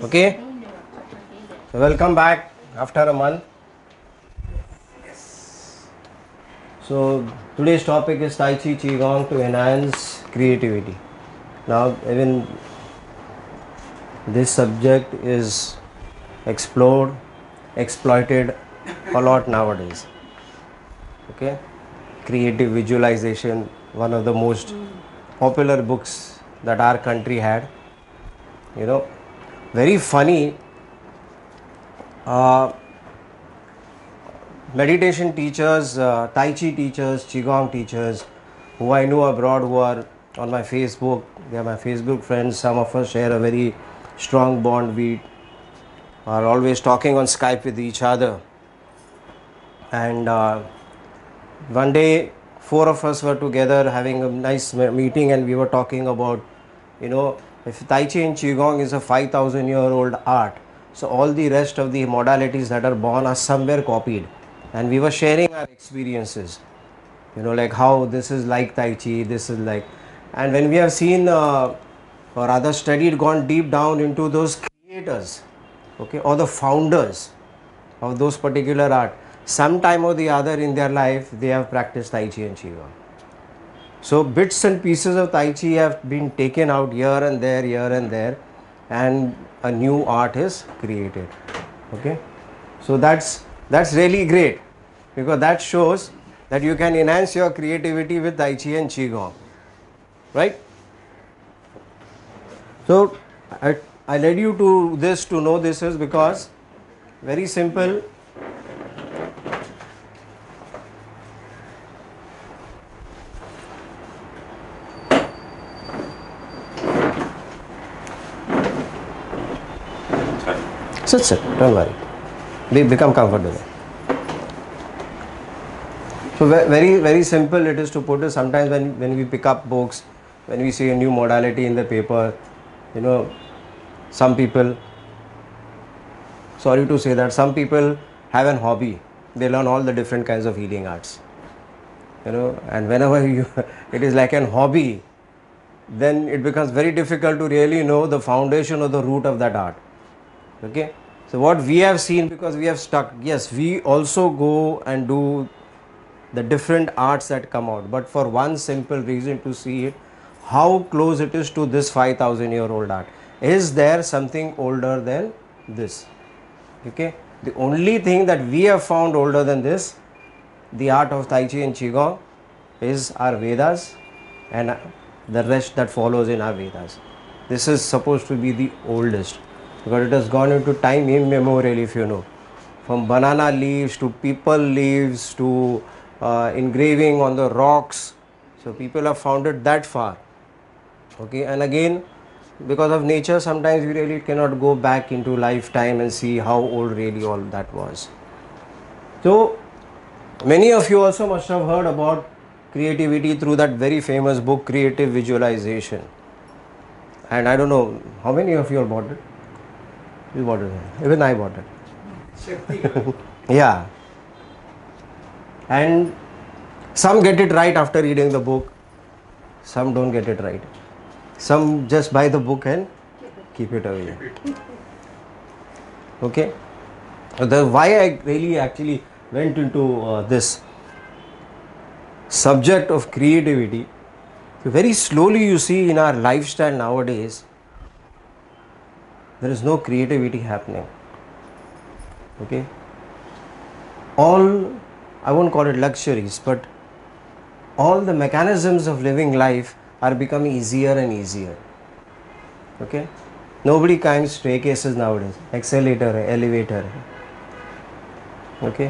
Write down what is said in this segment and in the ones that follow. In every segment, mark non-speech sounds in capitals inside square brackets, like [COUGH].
Okay, so welcome back after a month. So today's topic is Tai Chi Qigong to enhance creativity. Now, even this subject is explored, exploited a lot nowadays. Okay, creative visualization, one of the most popular books that our country had. You know, very funny. Uh, meditation teachers, uh, Tai Chi teachers, Qigong teachers who I know abroad who are on my Facebook. They are my Facebook friends. Some of us share a very strong bond. We are always talking on Skype with each other. And uh, one day, four of us were together having a nice meeting, and we were talking about, you know, if Tai Chi and Qigong is a 5000 year old art, so all the rest of the modalities that are born are somewhere copied. And we were sharing our experiences, you know, like how this is like Tai Chi, this is like. And when we have seen, uh, or rather studied, gone deep down into those creators, okay, or the founders of those particular art, sometime or the other in their life, they have practiced Tai Chi and Qigong. So bits and pieces of Tai Chi have been taken out here and there, here and there, and a new art is created. Okay, so that's that's really great because that shows that you can enhance your creativity with Tai Chi and Qigong, right? So I, I led you to this to know this is because very simple Sit, sit. Don't worry. Be, become comfortable. So very, very simple. It is to put it. Sometimes when when we pick up books, when we see a new modality in the paper, you know, some people. Sorry to say that some people have an hobby. They learn all the different kinds of healing arts. You know, and whenever [LAUGHS] you, it is like an hobby, then it becomes very difficult to really know the foundation or the root of that art okay so what we have seen because we have stuck yes we also go and do the different arts that come out. But for one simple reason to see it how close it is to this 5000 year old art. Is there something older than this? Okay? The only thing that we have found older than this the art of tai chi and qigong is our vedas and the rest that follows in our vedas. This is supposed to be the oldest because it has gone into time immemorial if you know. From banana leaves to people leaves to uh, engraving on the rocks. So people have found it that far. Okay? And again because of nature sometimes we really cannot go back into lifetime and see how old really all that was. So many of you also must have heard about creativity through that very famous book creative visualization. And i don't know how many of you have bought it you bought it. Even i bought it. [LAUGHS] Yeah. And some get it right after reading the book. Some don't get it right. Some just buy the book and keep it away. [LAUGHS] Okay? The why i really actually went into uh, this subject of creativity very slowly you see in our lifestyle nowadays there is no creativity happening. Okay? All i won't call it luxuries but all the mechanisms of living life are becoming easier and easier. Okay? Nobody climbs staircases nowadays. Accelerator elevator. Okay?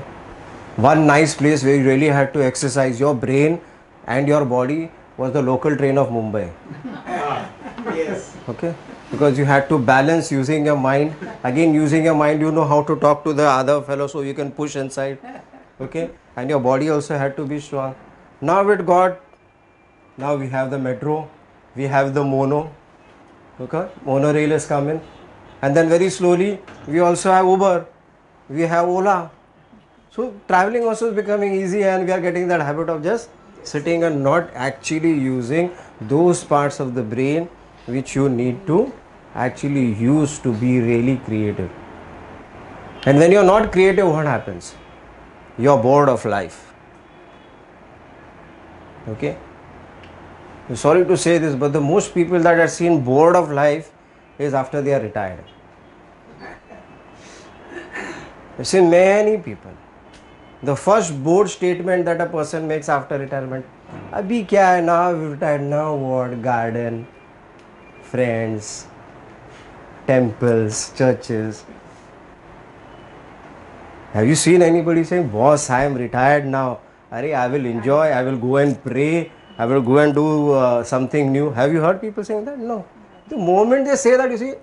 One nice place where you really had to exercise your brain and your body was the local train of mumbai. [LAUGHS] Yes. okay because you had to balance using your mind. Again using your mind you know how to talk to the other fellow so you can push inside. Okay? And your body also had to be strong. Now it got now we have the metro we have the mono. Okay? Monorail is coming and then very slowly we also have uber. We have ola. So traveling also is becoming easy and we are getting that habit of just sitting and not actually using those parts of the brain which you need to actually used to be really creative. And when you're not creative, what happens? You're bored of life. Okay? Sorry to say this, but the most people that are seen bored of life is after they are retired. I've seen many people. The first bored statement that a person makes after retirement, Abhi kya hai, now I've retired, now what? Garden, friends, temples, churches. Have you seen anybody saying, boss, I am retired now. Are I will enjoy, I will go and pray, I will go and do uh, something new. Have you heard people saying that? No. The moment they say that, you see,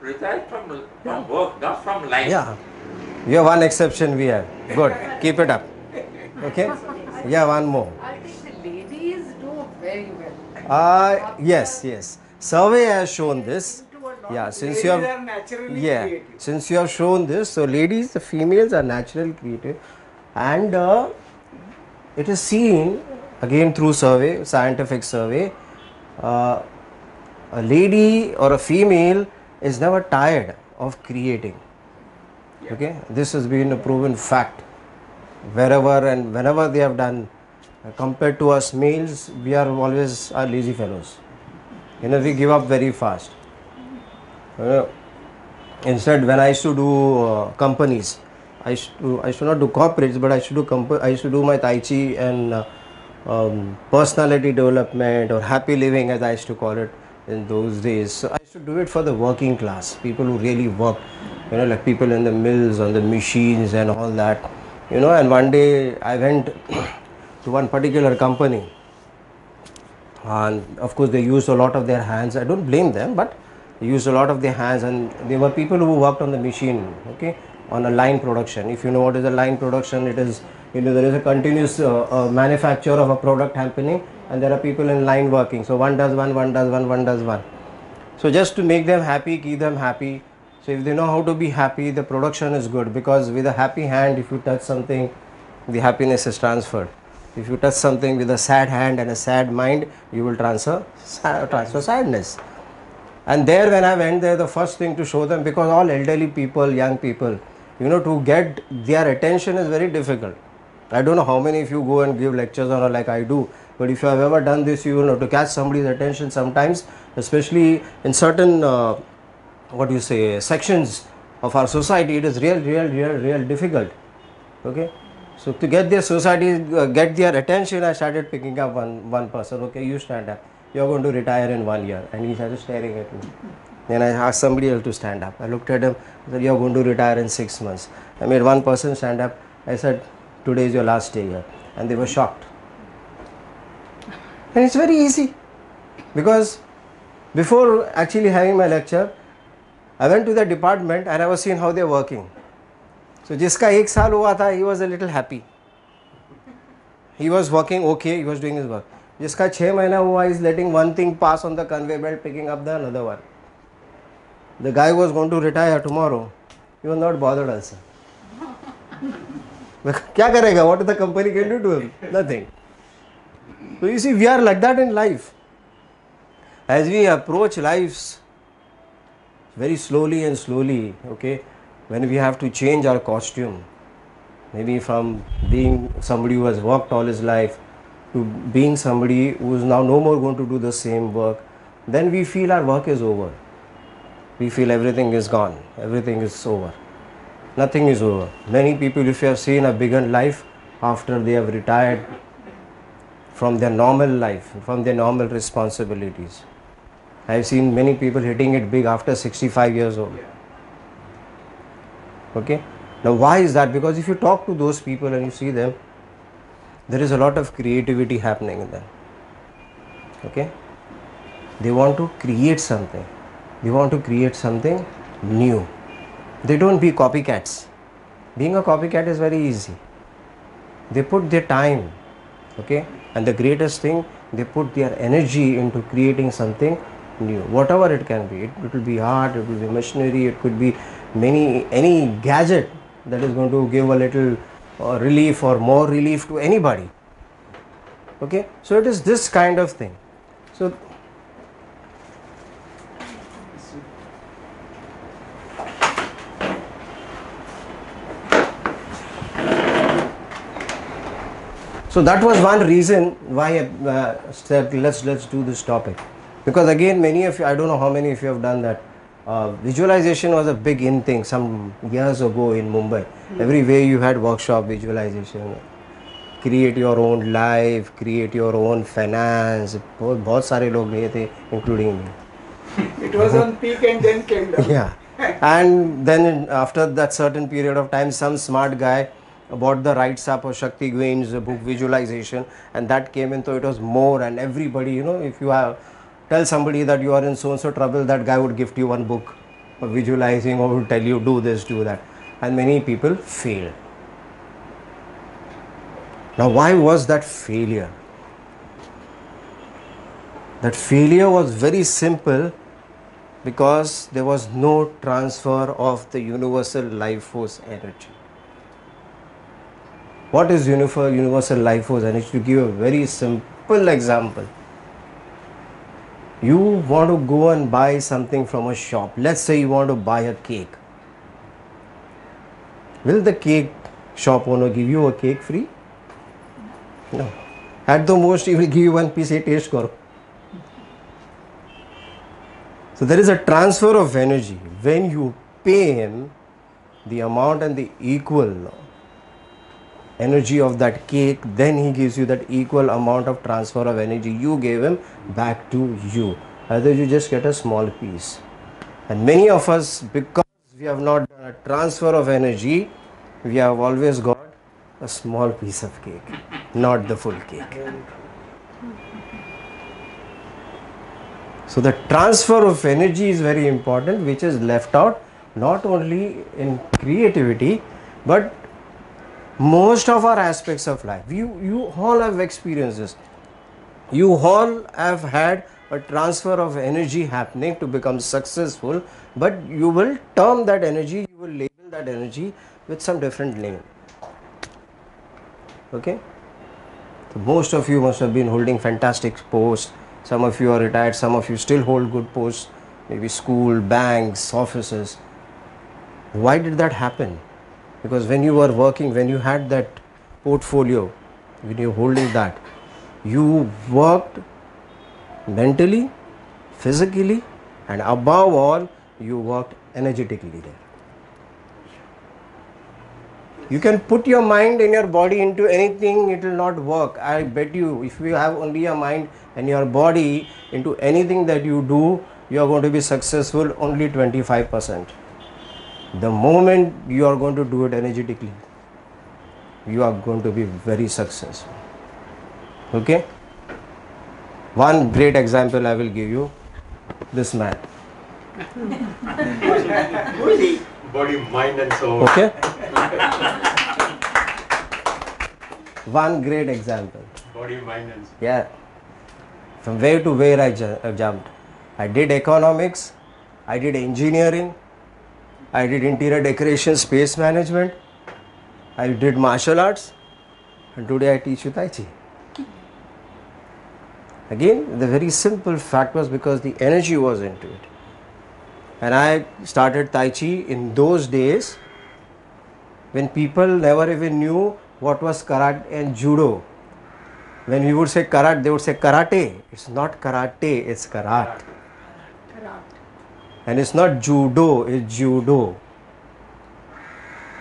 Retired from, from work, not from life. yeah, you have one exception we have. Good, keep it up. Okay? Yeah, one more. I think the ladies do very well. Uh, yes, yes. Survey has shown this. Do a lot. Yeah, since you have naturally yeah, creative. since you have shown this, so ladies, the females are natural creative, and uh, it is seen again through survey, scientific survey. Uh, a lady or a female is never tired of creating. Okay, this has been a proven fact. Wherever and whenever they have done, uh, compared to us males, we are always are lazy fellows. You know, we give up very fast. Uh, instead, when I used to do uh, companies, I used to I used to not do corporates, but I used to do comp- I used to do my tai chi and uh, um, personality development or happy living, as I used to call it in those days. So I used to do it for the working class, people who really work you know, like people in the mills, on the machines, and all that. You know, and one day I went [CLEARS THROAT] to one particular company and of course they used a lot of their hands. I don't blame them but they used a lot of their hands. And they were people who worked on the machine okay on a line production. If you know what is a line production it is you know there is a continuous uh, uh, manufacture of a product happening and there are people in line working. So one does one one does one one does one. So just to make them happy keep them happy. So if they know how to be happy the production is good. Because with a happy hand if you touch something the happiness is transferred if you touch something with a sad hand and a sad mind you will transfer transfer sadness. And there when i went there the first thing to show them because all elderly people young people you know to get their attention is very difficult. I don't know how many of you go and give lectures or like i do but if you have ever done this you will know to catch somebody's attention sometimes especially in certain uh, what do you say sections of our society it is real real real real difficult. Okay so to get their society uh, get their attention i started picking up one one person. Okay you stand up. You're going to retire in one year. And he started staring at me. Then i asked somebody else to stand up. I looked at him. I said you're going to retire in six months. I made one person stand up. I said today is your last day here. And they were shocked. And it's very easy. Because before actually having my lecture i went to the department and i was seeing how they're working so so, जिसका एक साल हुआ था he was a little happy he was working okay he was doing is work जिसका छः महीना हुआ is letting one thing pass on the conveyor belt picking up the another one the guy was going to retire tomorrow you are not bothered also क्या करेगा? What the company can do do him nothing तो you see we are like that in life as we approach life very slowly and slowly okay when we have to change our costume maybe from being somebody who has worked all his life to being somebody who is now no more going to do the same work then we feel our work is over. We feel everything is gone everything is over. Nothing is over. Many people if you have seen have begun life after they have retired from their normal life from their normal responsibilities. I have seen many people hitting it big after 65 years old okay? Now why is that? Because if you talk to those people and you see them there is a lot of creativity happening in them. Okay? They want to create something. They want to create something new. They don't be copycats. Being a copycat is very easy. They put their time okay? And the greatest thing they put their energy into creating something new. Whatever it can be. It, it will be art it will be machinery it could be many any gadget that is going to give a little uh, relief or more relief to anybody. Okay? So it is this kind of thing. So So that was one reason why I uh, said let's let's do this topic, because again many of you I don't know how many of you have done that. Uh, visualization was a big in thing some years ago in Mumbai. Mm. Everywhere you had workshop visualization. Create your own life, create your own finance. Both, बहुत सारे लोग including me. [LAUGHS] It was on peak and then came down. [LAUGHS] Yeah. and then after that certain period of time, some smart guy bought the rights up of Shakti Gawain's book Visualization, and that came in. So it was more, and everybody, you know, if you have tell somebody that you are in so and so trouble that guy would gift you one book visualizing or would tell you do this do that and many people fail now why was that failure that failure was very simple because there was no transfer of the universal life force energy. What is universal, universal life force energy? To give a very simple example, you want to go and buy something from a shop. Let's say you want to buy a cake. Will the cake shop owner give you a cake free? No. At the most, he will give you one piece. Hey, taste. So there is a transfer of energy. When you pay him the amount and the equal energy of that cake, then he gives you that equal amount of transfer of energy you gave him back to you. either you just get a small piece. And many of us, because we have not done a transfer of energy, we have always got a small piece of cake, not the full cake. So the transfer of energy is very important, which is left out not only in creativity, but most of our aspects of life. You you all have experienced this. You all have had a transfer of energy happening to become successful, but you will term that energy, you will label that energy with some different name. Okay? So most of you must have been holding fantastic posts. Some of you are retired, some of you still hold good posts, maybe school, banks, offices. Why did that happen? Because when you were working, when you had that portfolio, when you're holding that, you worked mentally, physically, and above all, you worked energetically there. You can put your mind and your body into anything, it will not work. I bet you, if you have only your mind and your body into anything that you do, you are going to be successful only 25%. The moment you are going to do it energetically, you are going to be very successful. Okay? One great example I will give you this man. Body, mind, and soul. Okay? One great example. Body, mind, and soul. Yeah. From where to where I ju- uh, jumped. I did economics, I did engineering, I did interior decoration, space management, I did martial arts, and today I teach you Tai Chi. Again, the very simple fact was because the energy was into it. And I started Tai Chi in those days when people never even knew what was karate and judo. When we would say karate, they would say karate. It's not karate, it's karat. And it's not judo, it's judo.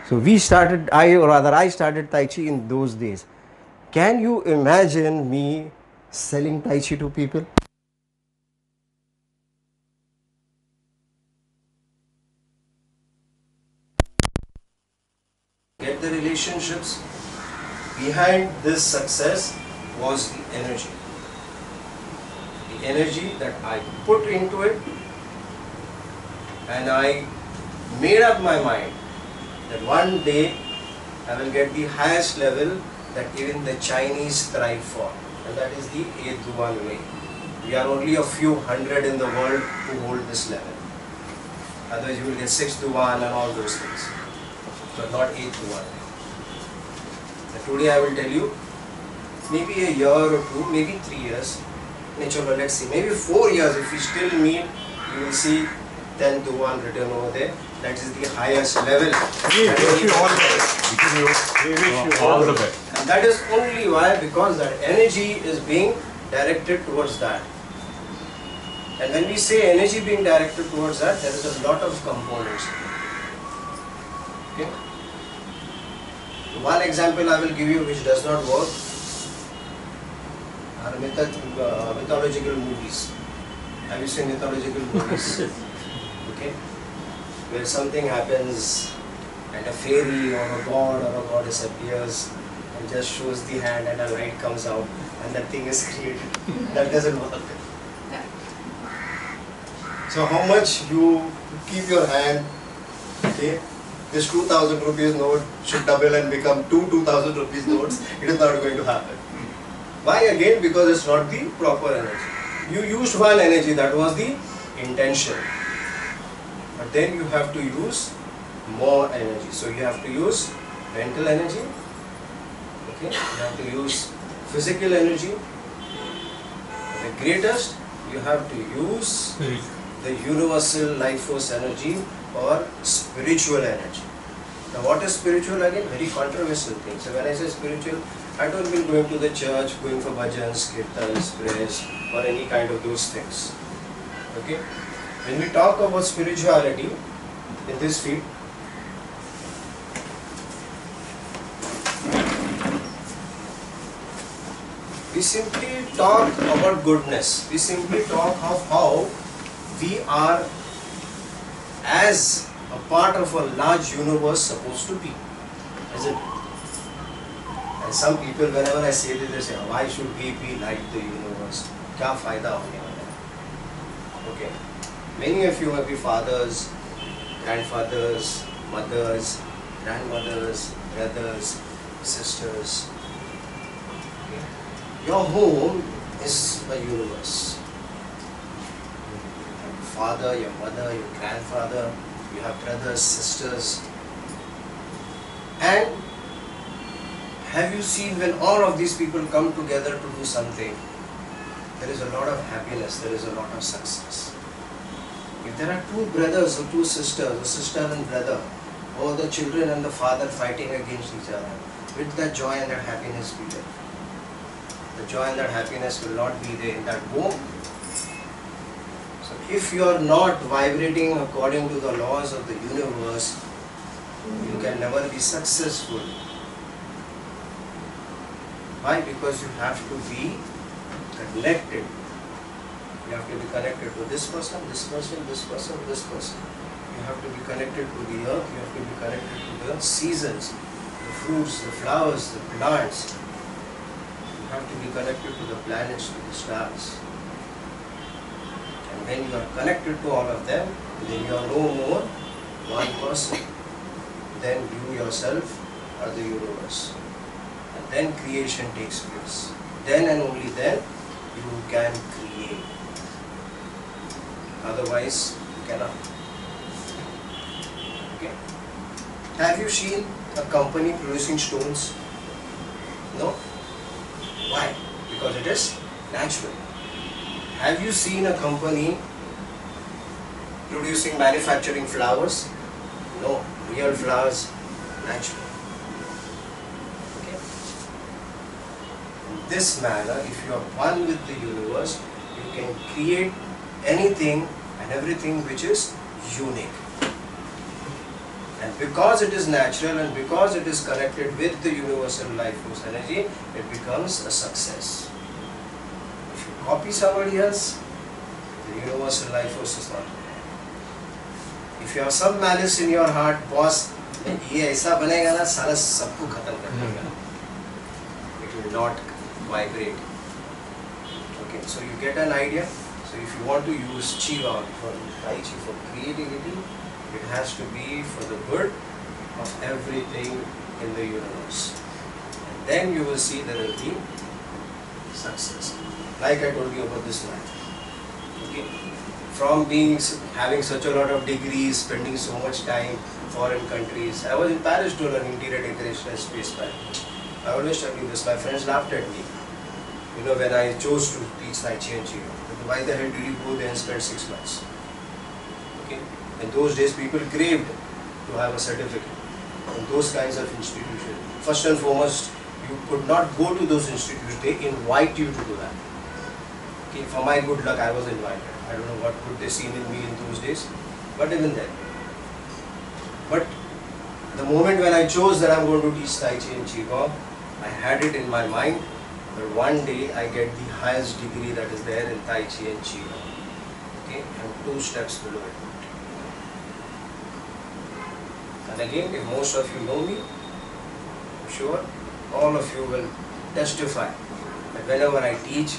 So we started, I or rather I started Tai Chi in those days. Can you imagine me selling Tai Chi to people? Get the relationships. Behind this success was the energy. The energy that I put into it, and I made up my mind that one day I will get the highest level that even the Chinese strive for, and that is the Edhuan way. We are only a few hundred in the world who hold this level. Otherwise you will get six Duan and all those things, but not eight to one. today I will tell you, maybe a year or two, maybe three years, Naturally, let's see, maybe four years if we still meet, you will see 10 Duan written over there that is the highest level. We wish you all the best. We wish you all the best. And that is only why because that energy is being directed towards that. And when we say energy being directed towards that, there is a lot of components. Okay? One example I will give you which does not work are myth- uh, mythological movies. Have you seen mythological movies? [LAUGHS] Where something happens and a fairy or a god or a goddess appears and just shows the hand and a light comes out and that thing is [LAUGHS] created. that doesn't work. So how much you keep your hand, okay, this 2000 rupees note should double and become two 2000 rupees notes, it is not going to happen. Why again? Because it's not the proper energy. You used one energy, that was the intention. But then you have to use more energy. So you have to use mental energy, okay? You have to use physical energy. The greatest, you have to use the universal life force energy or spiritual energy. Now what is spiritual again? Very controversial thing. So when I say spiritual, I don't mean going to the church, going for bhajans, kirtans, prayers or any kind of those things. Okay? When we talk about spirituality in this field, we simply talk about goodness. We simply talk of how we are as a part of a large universe supposed to be. Isn't it? And some people, whenever I say this, they say, why should we be like the universe? क्या फायदा होने वाला है? Okay. Many of you may be fathers, grandfathers, mothers, grandmothers, brothers, sisters. Your home is a universe. Your father, your mother, your grandfather, you have brothers, sisters. And have you seen when all of these people come together to do something, there is a lot of happiness, there is a lot of success. There are two brothers or two sisters, a sister and brother, or the children and the father fighting against each other, with that joy and that happiness be there? The joy and that happiness will not be there in that home. So if you are not vibrating according to the laws of the universe, you can never be successful. Why? Because you have to be connected. You have to be connected to this person, this person, this person, this person. You have to be connected to the earth, you have to be connected to the seasons, the fruits, the flowers, the plants. You have to be connected to the planets, to the stars. And when you are connected to all of them, then you are no more one person. Then you yourself are the universe. And then creation takes place. Then and only then you can create. Otherwise, you cannot. Okay? Have you seen a company producing stones? No? Why? Because it is natural. Have you seen a company producing manufacturing flowers? No. Real flowers, natural. Okay? In this manner, if you are one with the universe, you can create anything and everything which is unique. And because it is natural and because it is connected with the universal life force energy, it becomes a success. If you copy somebody else, the universal life force is not there. If you have some malice in your heart, boss, ये ऐसा बनेगा ना सारा सबको खत्म कर देगा. It will not vibrate. Okay, so you get an idea. So if you want to use Chiva for Tai Chi for creativity, it has to be for the good of everything in the universe. And then you will see there will be success. Like I told you about this man. Okay. From being having such a lot of degrees, spending so much time foreign countries. I was in Paris to learn interior decoration and space planning. I always tell you this. My friends laughed at me. You know when I chose to teach Tai Chi and Chi. Why the hell did you go there and spend six months? Okay. In those days, people craved to have a certificate. In those kinds of institutions, first and foremost, you could not go to those institutions. They invite you to do that. Okay. For my good luck, I was invited. I don't know what could they seen in me in those days, but even then. But the moment when I chose that I'm going to teach Tai Chi in Qigong, I had it in my mind that one day I get the highest degree that is there in Tai Chi and Qigong. Okay, and two steps below it. And again, if most of you know me, I'm sure all of you will testify that whenever I teach,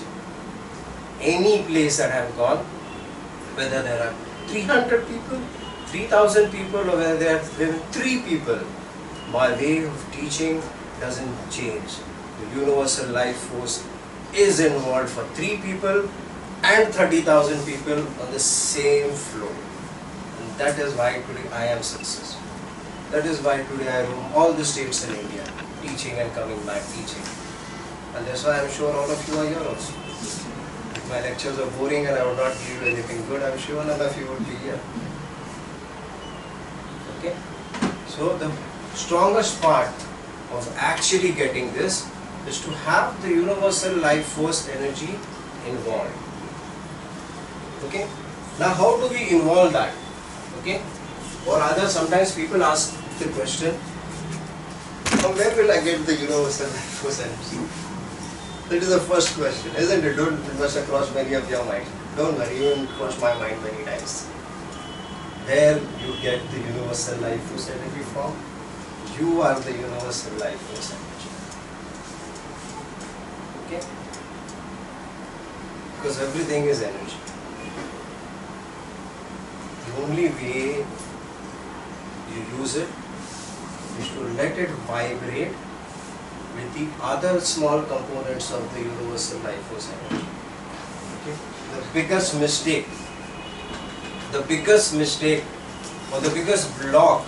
any place that I have gone, whether there are 300 people, 3000 people, or whether there are 3 people, my way of teaching doesn't change. Universal life force is involved for 3 people and 30,000 people on the same floor. And that is why today I am successful. That is why today I roam all the states in India, teaching and coming back teaching. And that's why I'm sure all of you are here also. If my lectures are boring and I would not give you anything good, I'm sure none of you would be here. Okay? So the strongest part of actually getting this is to have the universal life force energy involved. Okay? Now how do we involve that? Okay? Or rather sometimes people ask the question, from where will I get the universal life force energy? That is the first question, isn't it? Don't it must crossed many of your minds. Don't worry, even crossed my mind many times. Where you get the universal life force energy from? You are the universal life force energy. Okay? Because everything is energy. The only way you use it is to let it vibrate with the other small components of the universal life force energy. Okay? The biggest mistake, the biggest mistake or the biggest block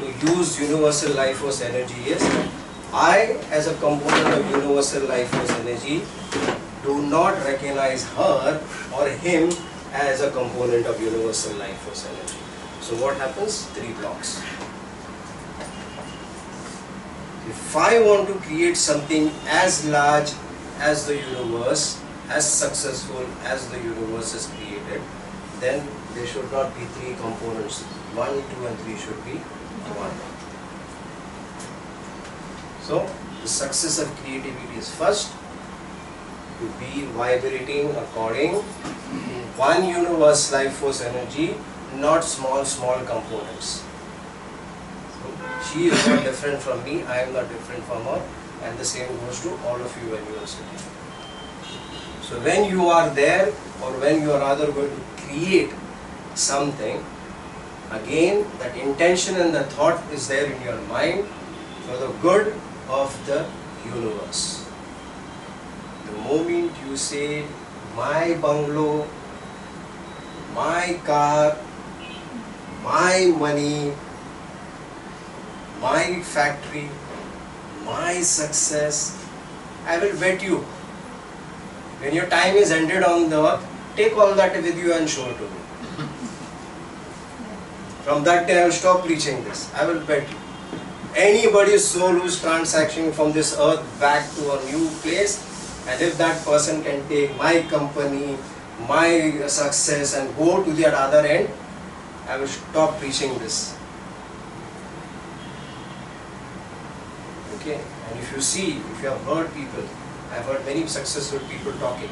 to use universal life force energy is I as a component of universal life force energy do not recognize her or him as a component of universal life force energy. So what happens? Three blocks. If I want to create something as large as the universe, as successful as the universe is created, then there should not be three components. One, two, and three should be one. So, the success of creativity is first to be vibrating according one universe life force energy, not small, small components. She is not [COUGHS] different from me, I am not different from her, and the same goes to all of you when you are sitting. So when you are there, or when you are rather going to create something, again that intention and the thought is there in your mind for the good of the universe. The moment you say, my bungalow, my car, my money, my factory, my success, I will bet you. When your time is ended on the earth, take all that with you and show it to me. [LAUGHS] From that day I will stop preaching this. I will bet you. Anybody's soul who's transacting from this earth back to a new place, and if that person can take my company, my success and go to the other end, I will stop preaching this. Okay, and if you see, if you have heard people, I have heard many successful people talking,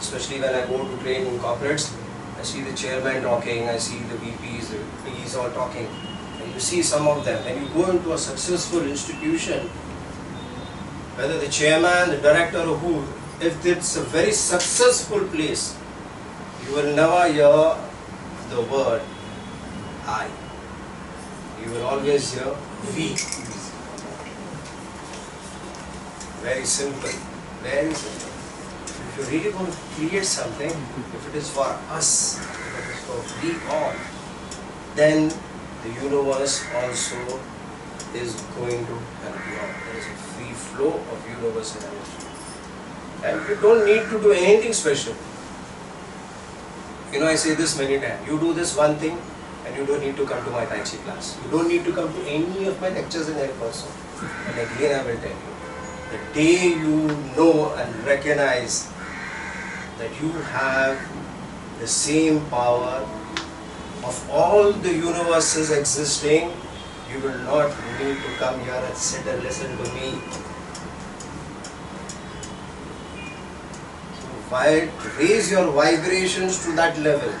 especially when I go to train in corporates, I see the chairman talking, I see the VPs, the PEs all talking, see some of them. When you go into a successful institution, whether the chairman, the director, or who, if it's a very successful place, you will never hear the word I. You will always hear we. Very simple. Very simple. If you really want to create something, if it is for us, if it is for we all, then the universe also is going to help you out. There is a free flow of universal energy. And you don't need to do anything special. You know, I say this many times. You do this one thing and you don't need to come to my Tai Chi class. You don't need to come to any of my lectures in air also. And again, I will tell you, the day you know and recognize that you have the same power of all the universes existing, you will not need to come here and sit and listen to me. Why raise your vibrations to that level?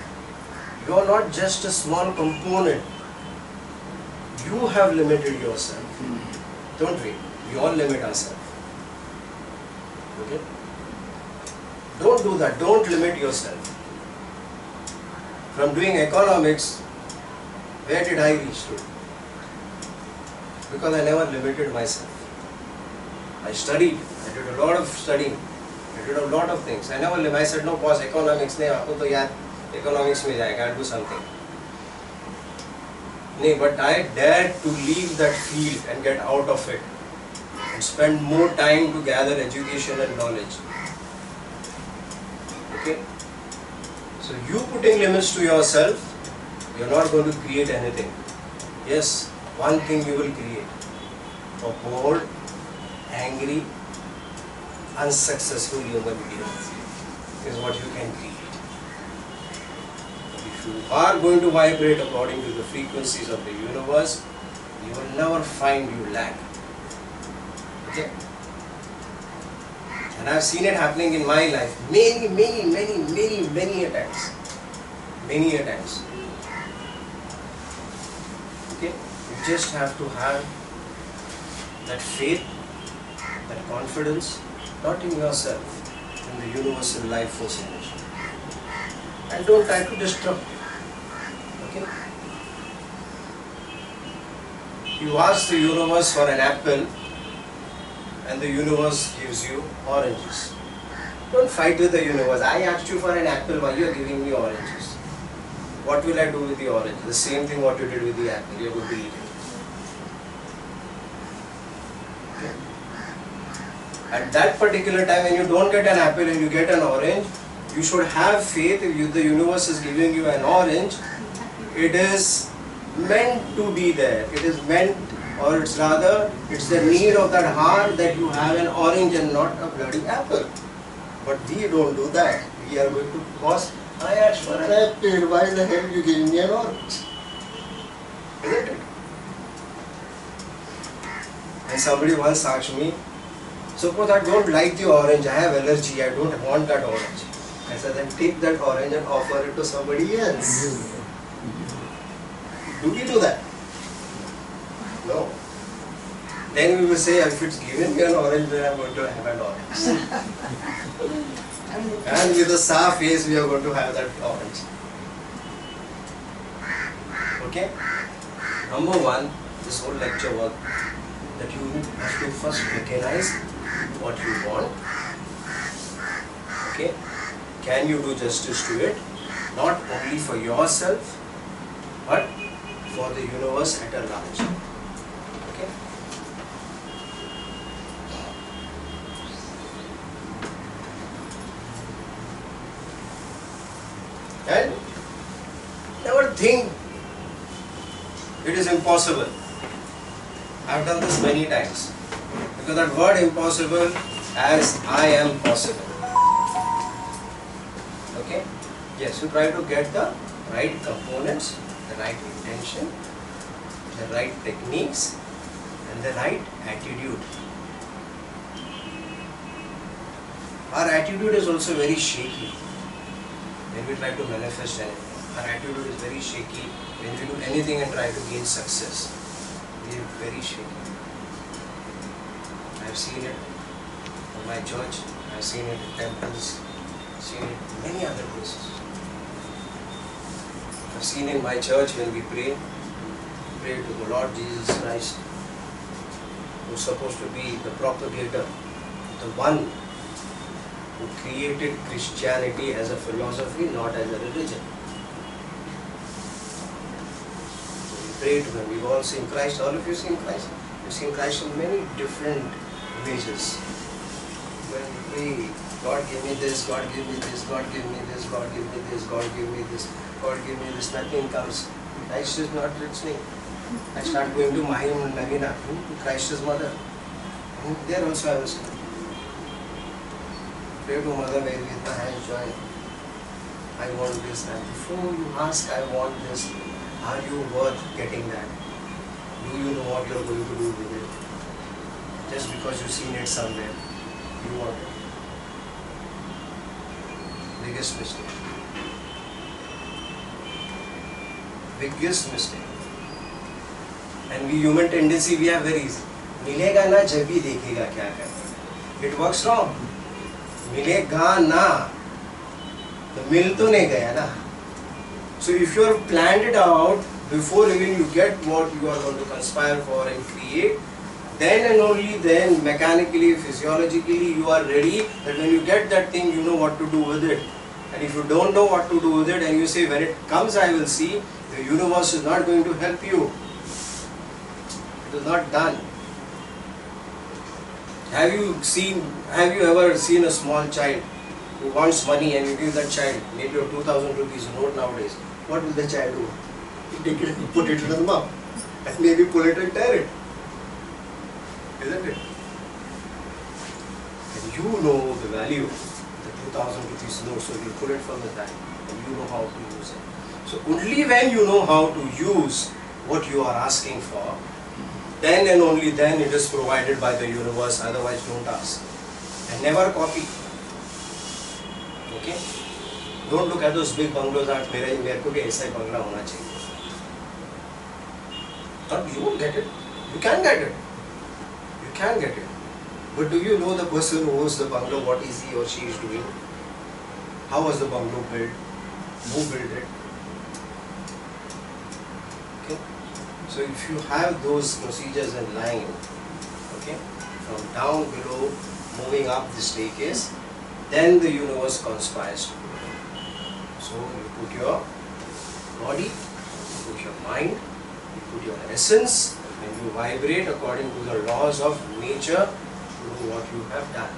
You are not just a small component. You have limited yourself. Don't we? We all limit ourselves. Okay? Don't do that. Don't limit yourself from doing economics, where did I reach to? Because I never limited myself. I studied, I did a lot of studying, I did a lot of things. I never limited, I said, no boss, economics, nahi, I to yaad, economics mein I'll do something. Nay, but I dared to leave that field and get out of it and spend more time to gather education and knowledge. Okay? So you putting limits to yourself, you're not going to create anything. Yes, one thing you will create. A bored, angry, unsuccessful human being is what you can create. If you are going to vibrate according to the frequencies of the universe, you will never find you lack. Okay? And I've seen it happening in my life many, many, many, many, many a times. Many a times. Okay? You just have to have that faith, that confidence, not in yourself, in the universal life force energy. And don't try to disrupt it. Okay? You ask the universe for an apple and the universe gives you oranges. Don't fight with the universe. I asked you for an apple, why you are giving me oranges? What will I do with the orange? The same thing what you did with the apple. You are going to eat it. At that particular time when you don't get an apple and you get an orange, you should have faith if you, the universe is giving you an orange. It is meant to be there. It is meant or it's rather it's the need of that heart that you have an orange and not a bloody apple. But we don't do that. We are going to cause I asked for an apple, why the hell you giving me an orange? Isn't it? And somebody once asked me, suppose I don't like the orange, I have allergy, I don't want that orange. I said, then take that orange and offer it to somebody else. Mm-hmm. Do we do that? No. Then we will say, if it's given me an orange, then I'm going to have an orange. [LAUGHS] and with a sour face, we are going to have that orange. Okay? Number one, this whole lecture was that you have to first recognize what you want. Okay? Can you do justice to it? Not only for yourself, but for the universe at a large. Okay? And never think it is impossible. I've done this many times. Because that word impossible as I am possible. Okay? Yes, you try to get the right components, the right intention, the right techniques, and the right attitude. Our attitude is also very shaky when we try to manifest anything. Our attitude is very shaky when we do anything and try to gain success. We are very shaky. I've seen it in my church, I've seen it in temples, seen it in many other places. I've seen in my church when we pray, pray to the Lord Jesus Christ, who's supposed to be the propagator, the one who created Christianity as a philosophy, not as a religion. So we pray to Him. We've all seen Christ. All of you seen Christ. You've seen Christ in many different images. when we God give me this, God give me this, God give me this, God give me this, God give me this, God give me this, nothing comes. Christ is not listening. I start going to Mahim and Novena, hmm, Christ's mother. Hmm, There also I was pray to Mother Mary with my hands joined. I want this and before you ask I want this, are you worth getting that? Do you know what you're going to do with it? Just because you've seen it somewhere, you want it. Biggest mistake. Biggest mistake. And we human tendency we have very easy. मिलेगा ना जब भी देखेगा क्या करना it works wrong मिलेगा ना तो मिल तो नहीं गया ना so if you have planned it out before even you get what you are going to conspire for and create then and only then mechanically physiologically you are ready that when you get that thing you know what to do with it. And if you don't know what to do with it and you say when it comes I will see the universe is not going to help you. It is not done. Have you seen have you ever seen a small child who wants money and you give that child? Maybe a 2000 rupees note nowadays. What will the child do? He take it and put it in the mouth. And maybe pull it and tear it isn't it? And you know the value of the 2000 rupees note so you pull it from the bank and you know how to use it. So only when you know how to use what you are asking for then and only then it is provided by the universe otherwise don't ask. And never copy okay don't look at those big bungalows that मेरे मेरे को भी ऐसा ही बंगला होना चाहिए but you won't get it you can get it you can get it but do you know the person who owns the bungalow what is he or she is doing how was the bungalow built who built it okay so if you have those procedures in line okay from down below moving up the staircase then the universe conspires to you. So you put your body, you put your mind, you put your essence, and you vibrate according to the laws of nature do what you have done.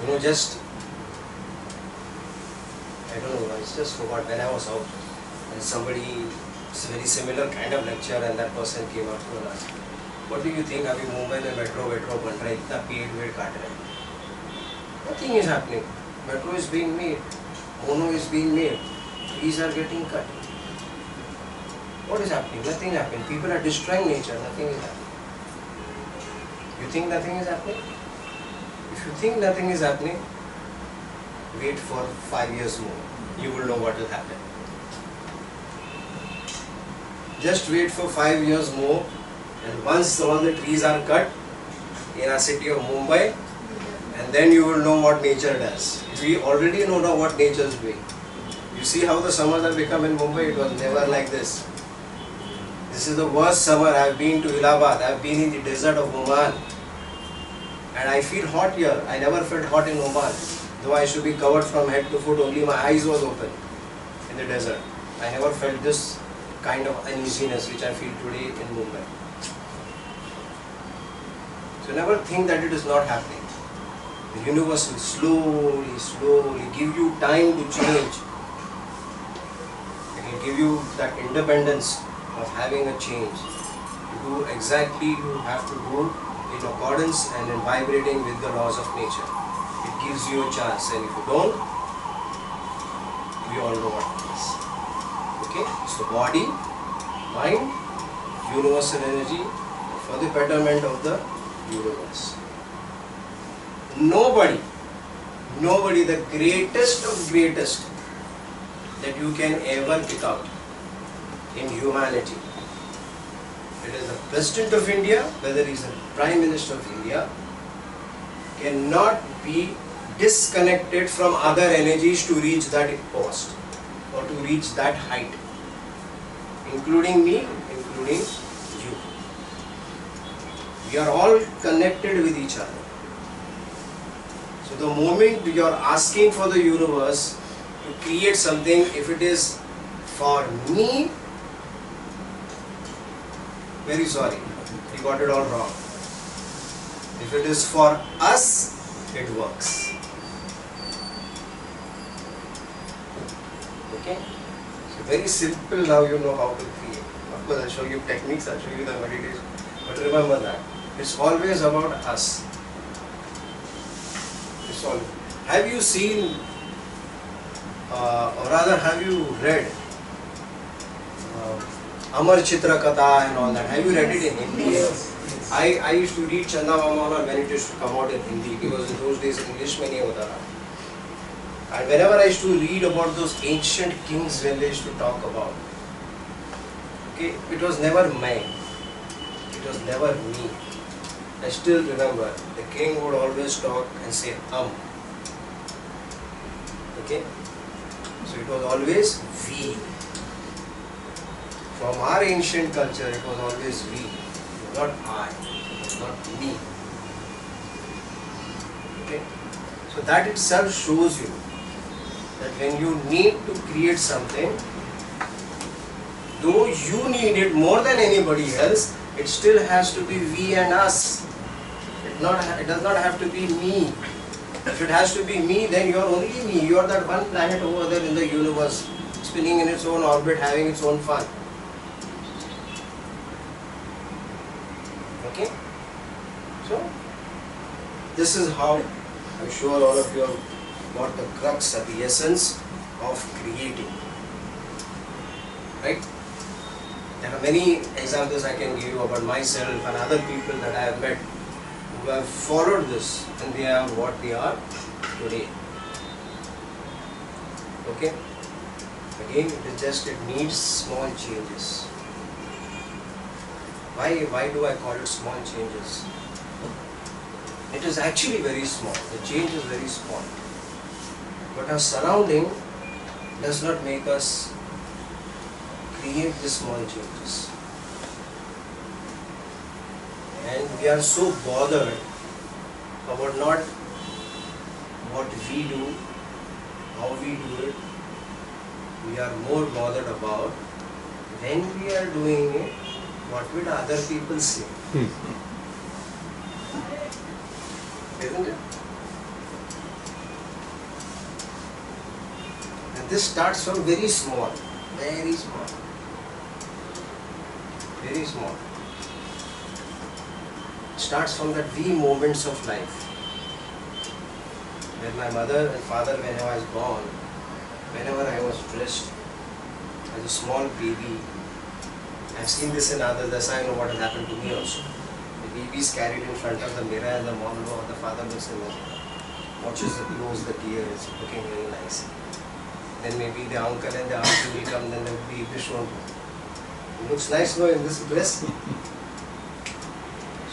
You know, just I don't know, I just forgot when I was out and somebody, it's a very similar kind of lecture and that person came up to us. What do you think अभी मुंबई में metro वेट्रो बन रहा है इतना पेड़ वेड़ काट रहे हैं Nothing is happening. Metro is being made. Mono is being made. Trees are getting cut. What is happening? Nothing happening. People are destroying nature. Nothing is happening. You think nothing is happening? If you think nothing is happening, wait for five years more. You will know what will happen. Just wait for five years more, and once all the trees are cut in a city of Mumbai, and then you will know what nature does. We already know now what nature is doing. You see how the summers have become in Mumbai? It was never like this. This is the worst summer. I have been to Allahabad. I have been in the desert of Oman. And I feel hot here. I never felt hot in Oman. Though I should be covered from head to foot, only my eyes was open in the desert. I never felt this kind of uneasiness which I feel today in Mumbai. So never think that it is not happening. The universe will slowly, slowly give you time to change. It will give you that independence of having a change. To do exactly you have to do in accordance and in vibrating with the laws of nature. It gives you a chance and if you don't, we all know what it is. Okay? So body, mind, universal energy for the betterment of the universe. Nobody, nobody, the greatest of greatest that you can ever pick out in humanity. It is the President of India, whether he is the Prime Minister of India, cannot be disconnected from other energies to reach that post or to reach that height, including me, including. We are all connected with each other. So the moment you are asking for the universe to create something, if it is for me, very sorry, you got it all wrong. If it is for us, it works. Okay? So very simple now you know how to create. Of course I'll show you techniques, I'll show you the meditation. But remember that. It's always about us. It's all. Have you seen, uh, or rather, have you read uh, Amar Chitra Katha and all that? Have you read it in Hindi? Yes. I, I used to read Chandamama when it used to come out in Hindi because in those days English many nahi hota. And whenever I used to read about those ancient kings when they used to talk about, okay, it was never mine. It was never me. I still remember the king would always talk and say um. Okay? So it was always we. From our ancient culture, it was always we, not I, not me. Okay? So that itself shows you that when you need to create something, though you need it more than anybody else, it still has to be we and us. Not, it does not have to be me. If it has to be me, then you are only me. You are that one planet over there in the universe, spinning in its own orbit, having its own fun. Okay? So, this is how I'm sure all of you have got the crux of the essence of creating. Right? There are many examples I can give you about myself and other people that I have met who have followed this and they are what they are today. Okay? Again, it is just it needs small changes. Why why do I call it small changes? It is actually very small. The change is very small. But our surrounding does not make us create the small changes. And we are so bothered about not what we do, how we do it. We are more bothered about when we are doing it, what will other people say. Hmm. Isn't it? And this starts from very small, very small, very small. Starts from that wee moments of life. When my mother and father, when I was born, whenever I was dressed as a small baby, I've seen this in others, that's I know what has happened to me also. The baby is carried in front of the mirror and the mom or the father looks in the mirror, watches the clothes, the tear is looking very nice. Then maybe the uncle and the auntie will come, then the baby shown. It looks nice now in this dress.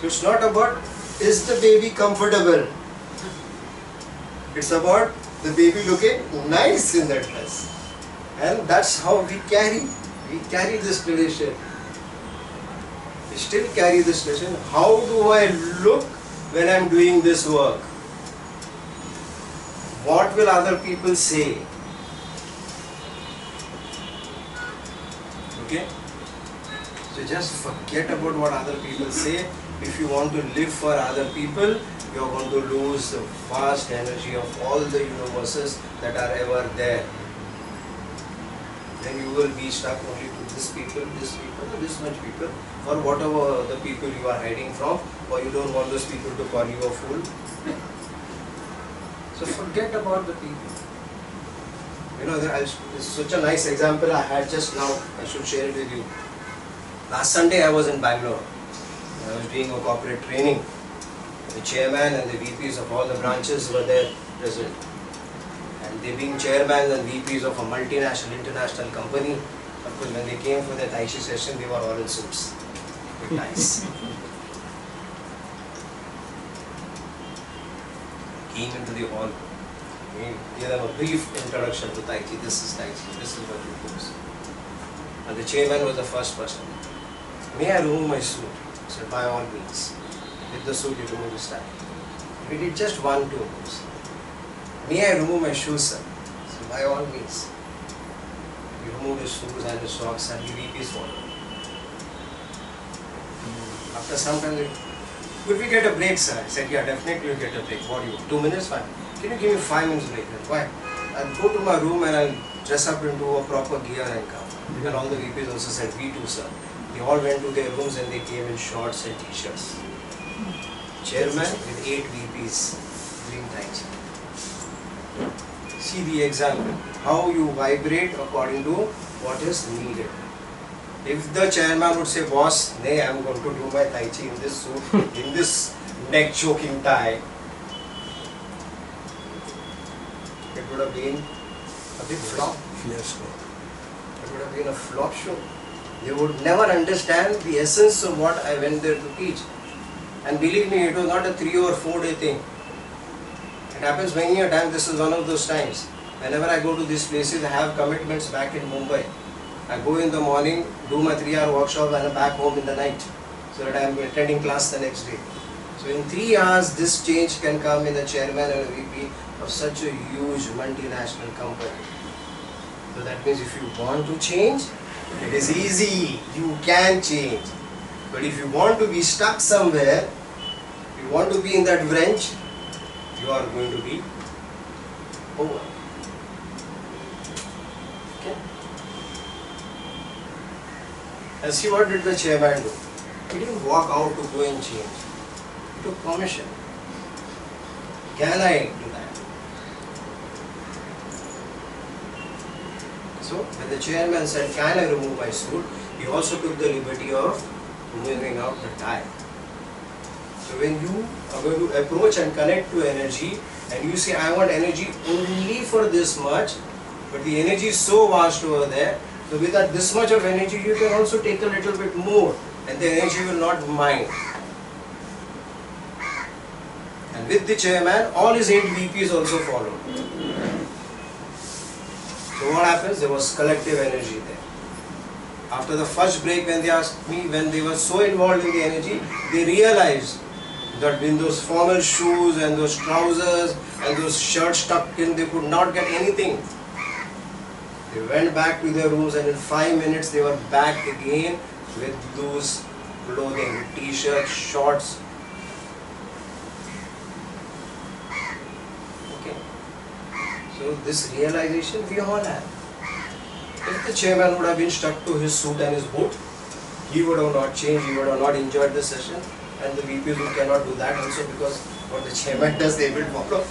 It's not about is the baby comfortable? It's about the baby looking nice in that dress. And that's how we carry. We carry this tradition. We still carry this tradition. How do I look when I'm doing this work? What will other people say? Okay? So just forget about what other people say. If you want to live for other people, you are going to lose the vast energy of all the universes that are ever there. Then you will be stuck only to this people, this people, this much people, or whatever the people you are hiding from, or you don't want those people to call you a fool. So forget about the people. You know, this is such a nice example I had just now. I should share it with you. Last Sunday I was in Bangalore. I was doing a corporate training. The chairman and the VPs of all the branches were there present. And they being chairman and VPs of a multinational, international company, of course when they came for their Tai Chi session, they were all in suits. With ties. [LAUGHS] Came into the hall. We gave them a brief introduction to Tai Chi. This is Tai Chi, this is what it is. And the chairman was the first person. May I remove my suit? Said, by all means. With the suit, you remove the tie. We did just one, two moves. May I remove my shoes, sir? Said, by all means. He remove his shoes and his socks and the VPs followed. After some time, Could we get a break, sir? I said, yeah, definitely we'll get a break. What do you want? Two minutes? Fine. Can you give me five minutes break? Why? I'll go to my room and I'll dress up into a proper gear and come. Hmm. And all the VPs also said, we too, sir. They all went to their rooms and they came in shorts and t-shirts. Chairman with eight VPs doing Tai Chi. See the example. How you vibrate according to what is needed. If the chairman would say, boss, nay, I'm going to do my Tai Chi in this suit, [LAUGHS] in this neck choking tie, it would have been a big flop. Fiasco. It would have been a flop show. They would never understand the essence of what I went there to teach. And believe me, it was not a three or four day thing. It happens many a time. This is one of those times. Whenever I go to these places, I have commitments back in Mumbai. I go in the morning, do my three hour workshop, and I'm back home in the night so that I'm attending class the next day. So in three hours, this change can come in the chairman and a VP of such a huge multinational company. So that means if you want to change, it is easy. You can change. But if you want to be stuck somewhere, you want to be in that wrench, you are going to be over. Okay? And see what did the chairman do? He didn't walk out to go and change. He took permission. Can I do that? So when the chairman said, Can I remove my suit? He also took the liberty of removing out the tie. So when you are going to approach and connect to energy and you say, I want energy only for this much, but the energy is so vast over there, so with that this much of energy you can also take a little bit more and the energy will not mind. And with the chairman, all his eight VPs also followed. So what happens? There was collective energy there. After the first break, when they asked me, when they were so involved in the energy, they realized that in those formal shoes and those trousers and those shirts tucked in, they could not get anything. They went back to their rooms and in five minutes they were back again with those clothing, t-shirts, shorts. Okay. So this realization we all have. If the chairman would have been stuck to his suit and his boot, he would have not changed, he would have not enjoyed the session and the VPs who cannot do that also because what the chairman does they will follow.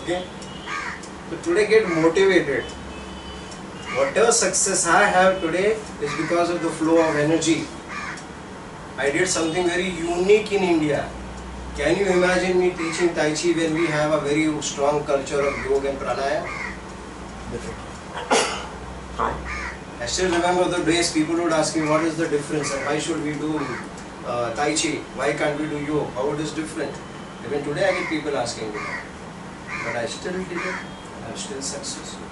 Okay? So today get motivated. Whatever success I have today is because of the flow of energy. I did something very unique in India. Can you imagine me teaching Tai Chi when we have a very strong culture of yoga and pranayama? I still remember the days people would ask me what is the difference and why should we do uh, Tai Chi? Why can't we do yoga? How it is different? Even today I get people asking me that. But I still did it. I'm still successful.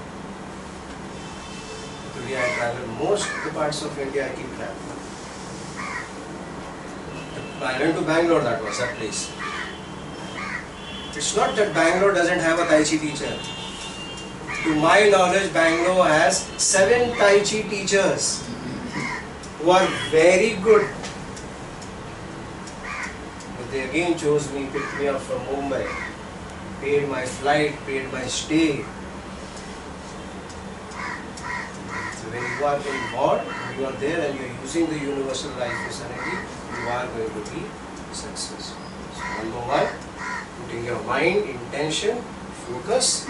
Today I travel most of the parts of India I keep traveling. I went to Bangalore, that was that place. It's not that Bangalore doesn't have a Tai Chi teacher. To my knowledge, Bangalore has seven Tai Chi teachers who are very good. But they again chose me, picked me up from Mumbai, paid my flight, paid my stay. So when you are involved, you are there and you are using the universal life vicinity, you are going to be successful. So number one, putting your mind, intention, focus.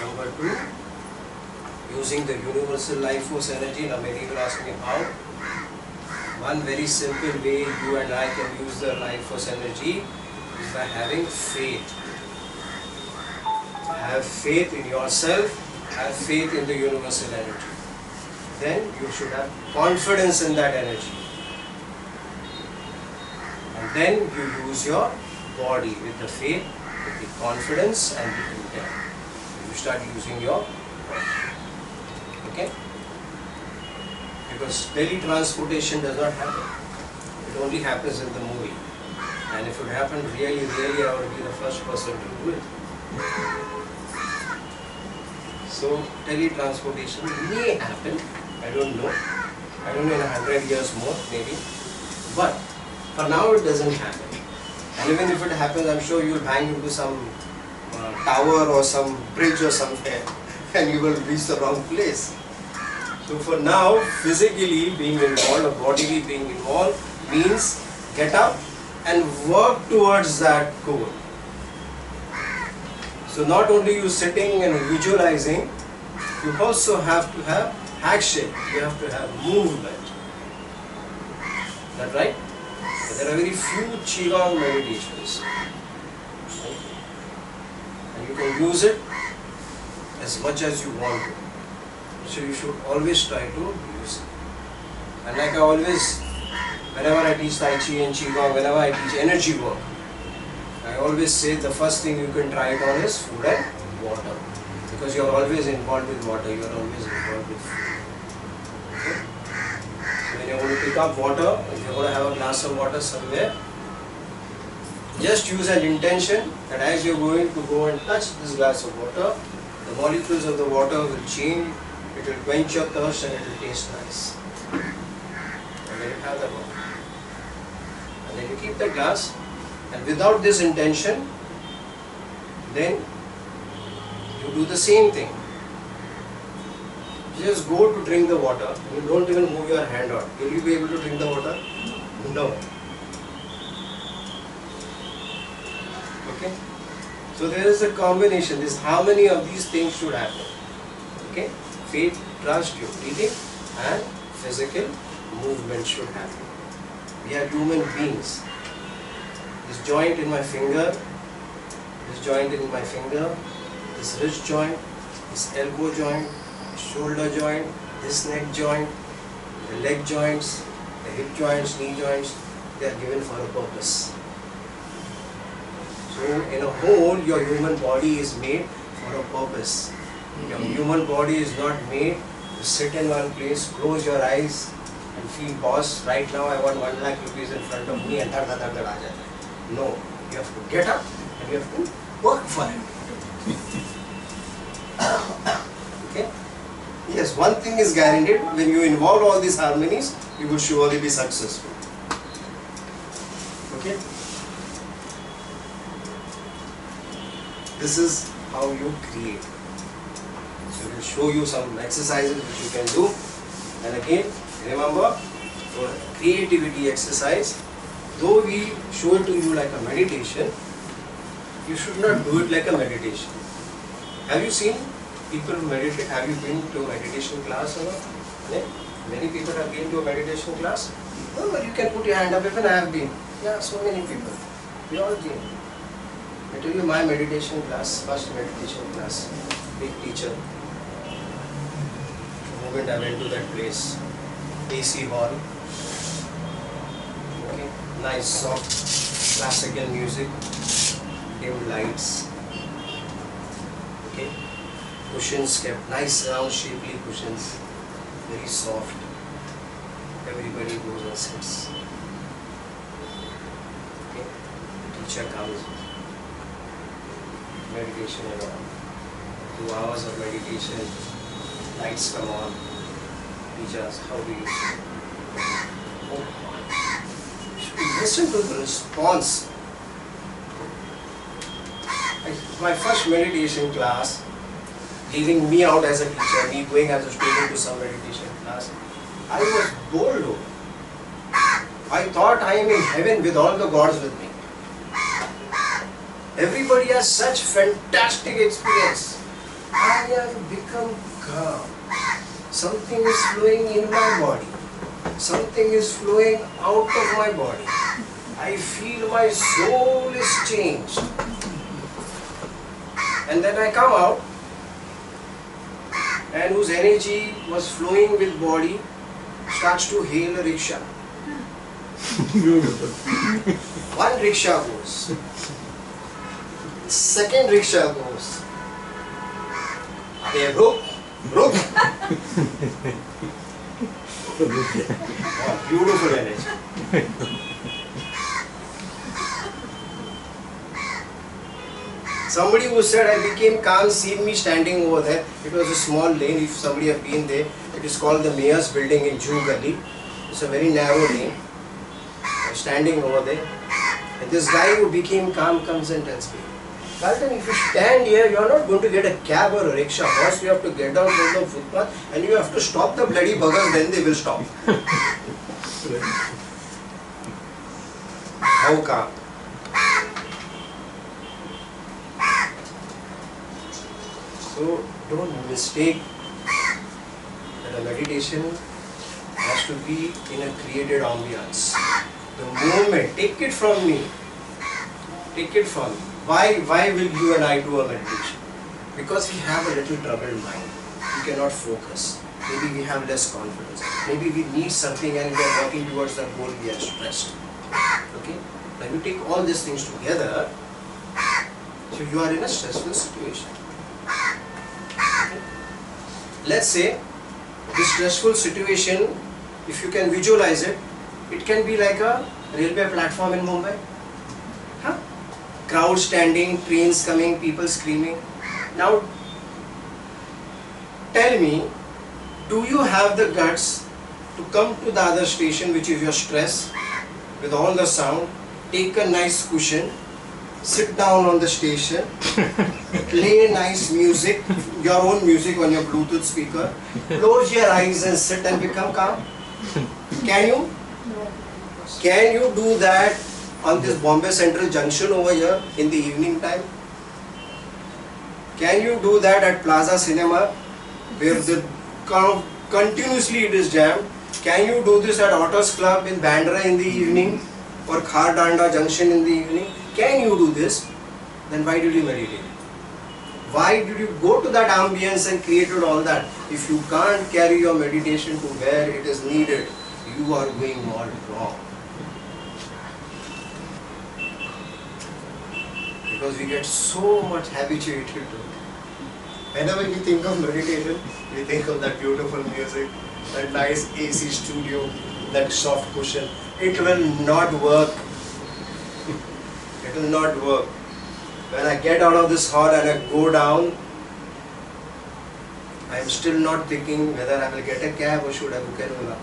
Number two, using the universal life force energy. Now many will ask me how. One very simple way you and I can use the life force energy is by having faith. Have faith in yourself, have faith in the universal energy. Then you should have confidence in that energy. And then you use your body with the faith, with the confidence and the intent. You start using your body. Okay? Because teletransportation does not happen. It only happens in the movie. And if it happened really, really, I would be the first person to do it. So teletransportation may happen. I don't know. I don't know in a hundred years more, maybe. But for now it doesn't happen. And even if it happens, I'm sure you'll hang into some uh, tower or some bridge or somewhere [LAUGHS] and you will reach the wrong place. So for now, physically being involved or bodily being involved means get up and work towards that goal. So not only you sitting and visualizing, you also have to have action, you have to have movement. That right? There are very few Qigong meditations. right? And you can use it as much as you want to. So you should always try to use it. And like I always, whenever I teach Tai Chi and Qigong, whenever I teach energy work, I always say the first thing you can try it on is food and water. Because you are always involved with water, you are always involved with food. Okay? So when you are going to pick up water, if you are going to have a glass of water somewhere, just use an intention that as you are going to go and touch this glass of water, the molecules of the water will change, it will quench your thirst and it will taste nice. And then you have the water. And then you keep the glass and without this intention, then you do the same thing. Just go to drink the water, you don't even move your hand out. Will you be able to drink the water? No. Okay? So there is a combination, this harmony of these things should happen. Okay? Faith, trust, your breathing and physical movement should happen. We are human beings. This joint in my finger, this joint in my finger, this wrist joint, this elbow joint, shoulder joint, this neck joint, the leg joints, the hip joints, knee joints, they are given for a purpose. So in a whole, your human body is made for a purpose. Your human body is not made to sit in one place, close your eyes and feel boss, right now I want one lakh rupees in front of me and thad thad aa jata hai. No, you have to get up and you have to work for it. [COUGHS] okay? Yes, one thing is guaranteed, when you involve all these harmonies, you will surely be successful. Okay? This is how you create. So we will show you some exercises which you can do. And again, remember, for creativity exercise, though we show it to you like a meditation, you should not do it like a meditation. Have you seen people meditate? Have you been to a meditation class or not? Yeah? Many people have been to a meditation class. But you can put your hand up. Even I have been. Yeah, so many people. We all came. I tell you my meditation class, first meditation class, big teacher. The moment I went to that place, AC hall. Okay, nice soft classical music, dim lights. Cushions kept nice round shapely cushions, very soft. Everybody goes and sits. Okay, teacher comes meditation and all. Two hours of meditation, lights come on, teach us how do you oh, listen to the response. My first meditation class, leaving me out as a teacher, me going as a student to some meditation class, I was bowled over. I thought I am in heaven with all the gods with me. Everybody has such fantastic experience. I have become calm. Something is flowing in my body. Something is flowing out of my body. I feel my soul is changed. And then I come out and whose energy was flowing with body starts to hail a rickshaw. One rickshaw goes. Second rickshaw goes. Hey, bro, bro. Beautiful energy. Somebody who said I became calm, seen me standing over there. It was a small lane. If somebody have been there, it is called the Mayor's Building in Jew. It's a very narrow lane. standing over there. And this guy who became calm comes and tells me, Carlton, if you stand here, you are not going to get a cab or a rickshaw. First, you have to get down from the footpath and you have to stop the bloody buggers, then they will stop. [LAUGHS] How calm? So, don't mistake that a meditation has to be in a created ambience. The moment, take it from me, take it from me. Why, why will you and I do a meditation? Because we have a little troubled mind. We cannot focus. Maybe we have less confidence. Maybe we need something and we are working towards that goal, we are stressed. Okay? When you take all these things together, so you are in a stressful situation. Let's say this stressful situation, if you can visualize it, it can be like a railway platform in Mumbai. Huh? Crowd standing, trains coming, people screaming. Now, tell me, do you have the guts to come to the other station, which is your stress, with all the sound, take a nice cushion, sit down on the station, play nice music, your own music on your Bluetooth speaker, close your eyes and sit and become calm? Can you? Can you do that on this Bombay Central Junction over here in the evening time? Can you do that at Plaza Cinema where the con- continuously it is jammed? Can you do this at Otters Club in Bandra in the evening or Khardanda Junction in the evening? Can you do this? Then why did you meditate? Why did you go to that ambience and created all that? If you can't carry your meditation to where it is needed, you are going all wrong. Because we get so much habituated to it. Whenever we think of meditation, we think of that beautiful music, that nice AC studio, that soft cushion. It will not work. It will not work. When I get out of this hall and I go down, I am still not thinking whether I will get a cab or should I book an Ola.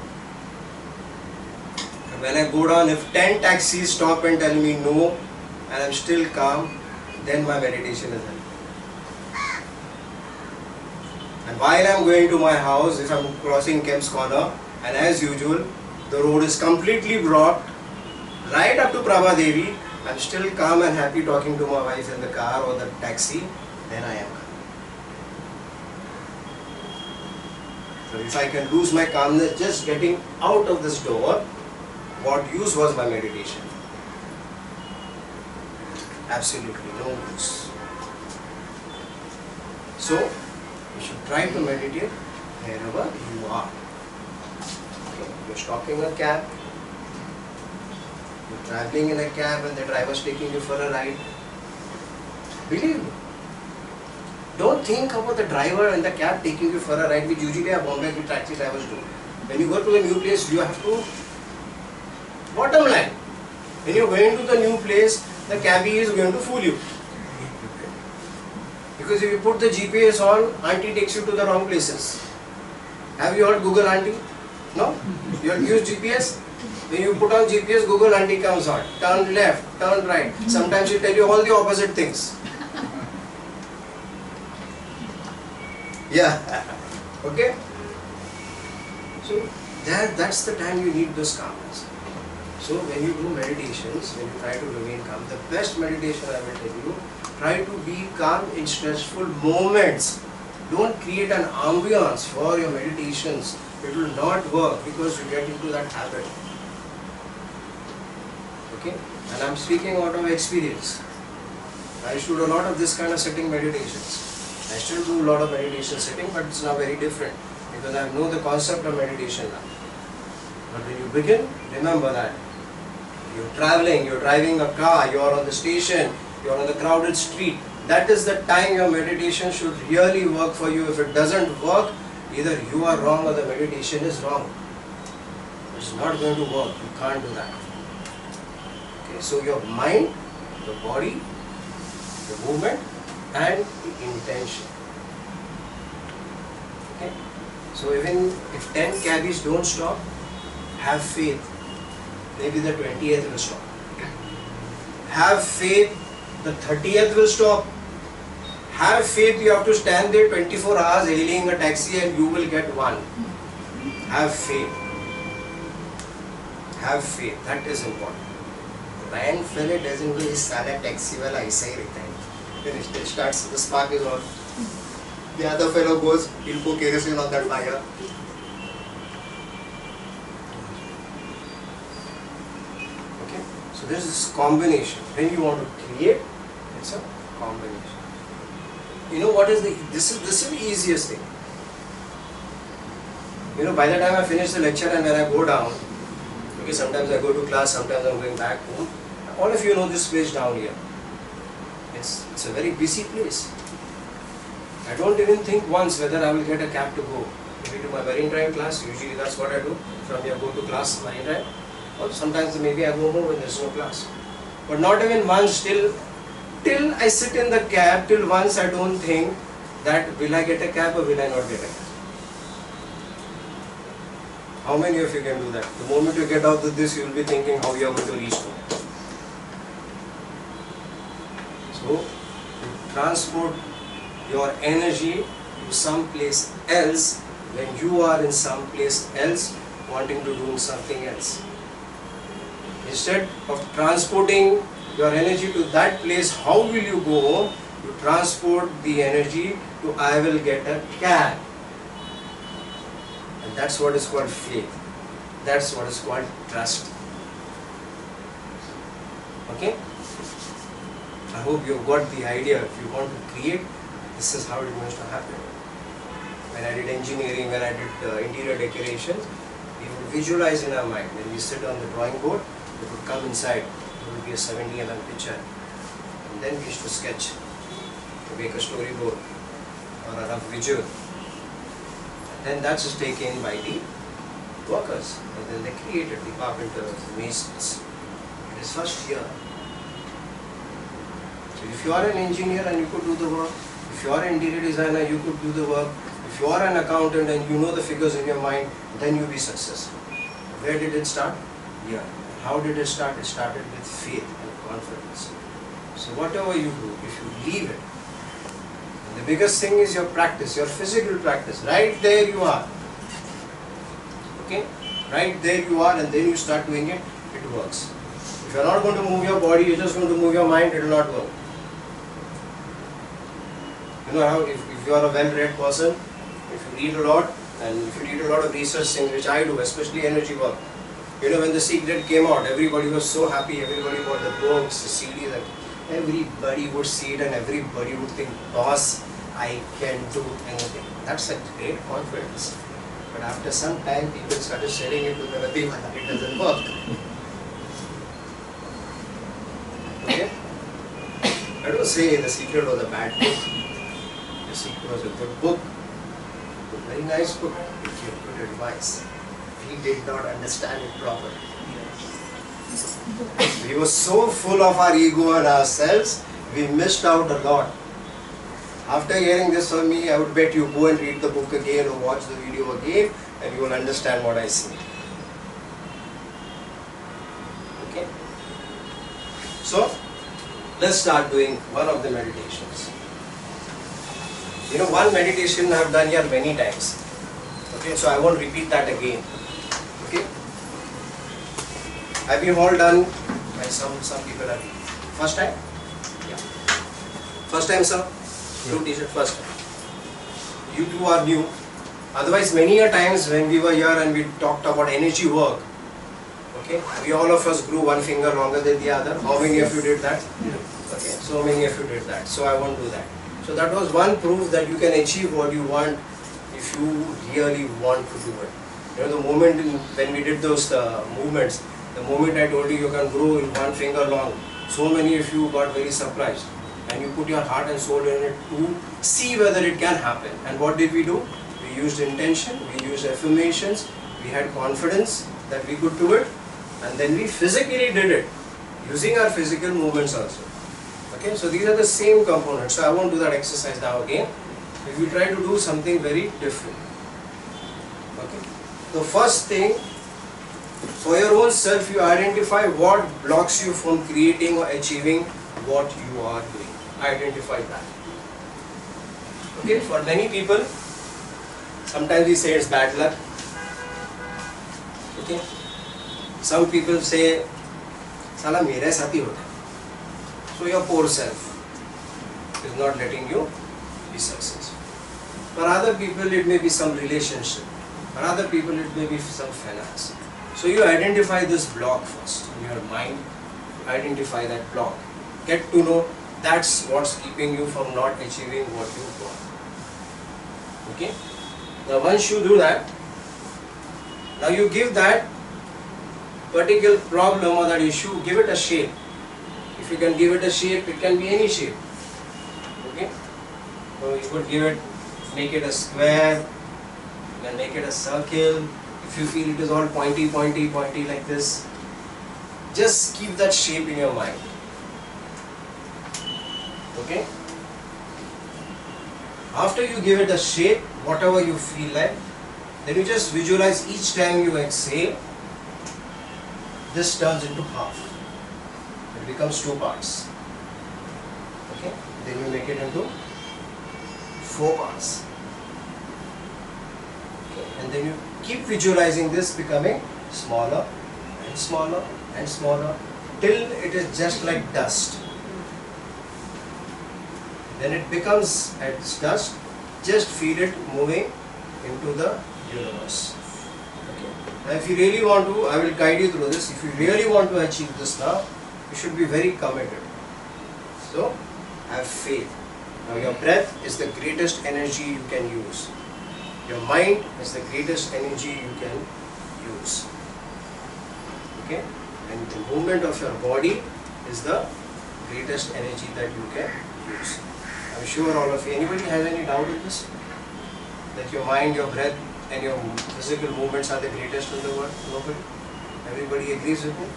When I go down, if 10 taxis stop and tell me no, and I'm still calm, then my meditation is done. And while I'm going to my house, if I'm crossing Kemp's Corner, and as usual, the road is completely blocked, right up to Prabha Devi, I'm still calm and happy talking to my wife in the car or the taxi, then I am calm. So if I can lose my calmness just getting out of this door, what use was my meditation? Absolutely no use. So, you should try to meditate wherever you are. Okay, you're stopping a cab, you're traveling in a cab and the driver's taking you for a ride. Believe me. Don't think about the driver and the cab taking you for a ride, which usually our Bombay taxi drivers do. When you go to a new place, you have to. Bottom line, when you're going to the new place, the cabbie is going to fool you. Because if you put the GPS on, auntie takes you to the wrong places. Have you heard Google auntie? No? You have used GPS? When you put on GPS, Google auntie comes on. Turn left, turn right. Sometimes she tell you all the opposite things. [LAUGHS] Yeah. [LAUGHS] Okay? So that that's the time you need those calmness. So when you do meditations, when you try to remain calm, the best meditation I will tell you, try to be calm in stressful moments. Don't create an ambiance for your meditations. It will not work because you get into that habit. Okay? And I'm speaking out of experience. I used to do a lot of this kind of sitting meditations. I still do a lot of meditation sitting, but it's now very different because I know the concept of meditation now. But when you begin, remember that you're traveling, you're driving a car, you're on the station, you're on the crowded street. That is the time your meditation should really work for you. If it doesn't work, either you are wrong or the meditation is wrong. It's not going to work. You can't do that. Okay, so your mind, the body, the movement, and the intention. Okay? So even if 10 cabbies don't stop, have faith. maybe the 20th will stop. Have faith, the 30th will stop. Have faith, you have to stand there 24 hours hailing a taxi and you will get one. Have faith. Have faith, that is important. Brand fairy doesn't do is ಸಾಲೆಟ್ ಎಕ್ಸ್ ಇವೆಲ್ಲ ಐಸೇ ಇರುತ್ತೆ finish it starts the spark is on. The other fellow goes he'll put kerosene on that fire. Okay? So there's this combination. When you want to create it's a combination. You know what is the this is this is the easiest thing. You know by the time I finish the lecture and when I go down okay sometimes I go to class sometimes I'm going back home all of you know this place down here. It's it's a very busy place. I don't even think once whether I will get a cab to go. Maybe to my marine drive class, usually that's what I do. From here, go to class, marine drive. Or sometimes maybe I go home when there's no class. But not even once till, till I sit in the cab, till once I don't think that will I get a cab or will I not get a cab. How many of you can do that? The moment you get out of this, you will be thinking how you are going to reach home. So, you transport your energy to some place else when you are in some place else wanting to do something else. Instead of transporting your energy to that place, how will you go? You transport the energy to I will get a cab. And that's what is called faith. That's what is called trust. Okay? I hope you have got the idea. If you want to create, this is how it is to happen. When I did engineering, when I did uh, interior decorations, we would visualize in our mind. When we sit on the drawing board, it would come inside. It would be a 70 mm picture. And then we used to sketch to make a storyboard or a rough visual. And then that's just taken by the workers. And then they created the carpenters, the masons. It is first here. If you are an engineer and you could do the work, if you are an interior designer, you could do the work. If you are an accountant and you know the figures in your mind, then you'll be successful. Where did it start? Here. How did it start? It started with faith and confidence. So whatever you do, if you leave it, the biggest thing is your practice, your physical practice. Right there you are. Okay? Right there you are and then you start doing it, it works. If you're not going to move your body, you're just going to move your mind, it will not work. You know how if, if you are a well-read person, if you read a lot and if you read a lot of research things, which I do, especially energy work. You know when the secret came out, everybody was so happy, everybody bought the books, the CD, that everybody would see it and everybody would think, boss, I can do anything. That's a great confidence. But after some time, people started selling it to the it doesn't work. Okay? I don't say the secret was a bad book. The secret was a good book. A very nice book. It gave good advice. We did not understand it properly. We were so full of our ego and ourselves, we missed out a lot. After hearing this from me, I would bet you go and read the book again or watch the video again and you will understand what I say. Okay? So, let's start doing one of the meditations. You know, one meditation I have done here many times. Okay, so I won't repeat that again. Okay? Have you all done? Some some people have. First time? Yeah. First time, sir? Blue t-shirt first time. You two are new. Otherwise, many a times when we were here and we talked about energy work, okay, we all of us grew one finger longer than the other. How many of you did that? Yeah. Okay, so many of you did that. So I won't do that. So that was one proof that you can achieve what you want if you really want to do it. You know, the moment in, when we did those uh, movements, the moment I told you you can grow in one finger long, so many of you got very surprised. And you put your heart and soul in it to see whether it can happen. And what did we do? We used intention, we used affirmations, we had confidence that we could do it, and then we physically did it using our physical movements also Okay, so these are the same components. So I won't do that exercise now again. If you try to do something very different. Okay. The first thing For your own self, you identify what blocks you from creating or achieving what you are doing. Identify that. Okay, for many people, sometimes we say it's bad luck. Okay, some people say, "Sala mere साथ ही होता है." So your poor self is not letting you be successful. For other people, it may be some relationship. For other people, it may be some finance. So you identify this block first in your mind. Identify that block. Get to know that's what's keeping you from not achieving what you want. Okay. Now once you do that, now you give that particular problem or that issue, give it a shape. You can give it a shape, it can be any shape. Okay. So you could give it, make it a square, you can make it a circle. If you feel it is all pointy, pointy, pointy like this, just keep that shape in your mind. Okay? After you give it a shape, whatever you feel like, then you just visualize each time you exhale, this turns into half. Becomes two parts. Okay? Then you make it into four parts. Okay? And then you keep visualizing this becoming smaller and smaller and smaller till it is just like dust. Then it becomes as dust, just feel it moving into the universe. Okay. Now if you really want to, I will guide you through this. If you really want to achieve this now, you should be very committed. So have faith. Now your breath is the greatest energy you can use. Your mind is the greatest energy you can use. Okay? And the movement of your body is the greatest energy that you can use. I'm sure all of you, anybody has any doubt in this? That your mind, your breath and your physical movements are the greatest in the world? Nobody? Everybody agrees with me?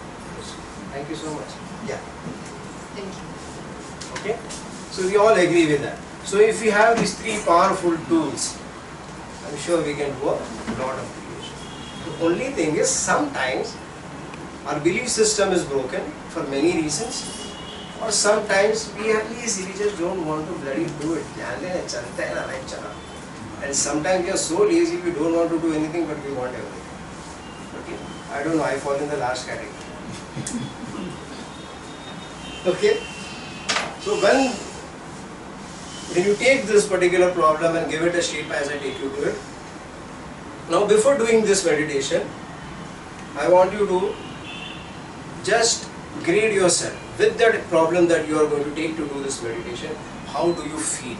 Yes. Thank you so much. Yeah. Thank you. Okay? So we all agree with that. So if we have these three powerful tools, I'm sure we can do a lot of creation. The only thing is sometimes our belief system is broken for many reasons. Or sometimes we are lazy, we just don't want to bloody do it. ध्यान देना चलता है ना life चला. And sometimes we are so lazy we don't want to do anything but we want everything. Okay? I don't know, I fall in the last category. okay? So when when you take this particular problem and give it a shape as I take you to it, now before doing this meditation, I want you to just grade yourself with that problem that you are going to take to do this meditation. How do you feel?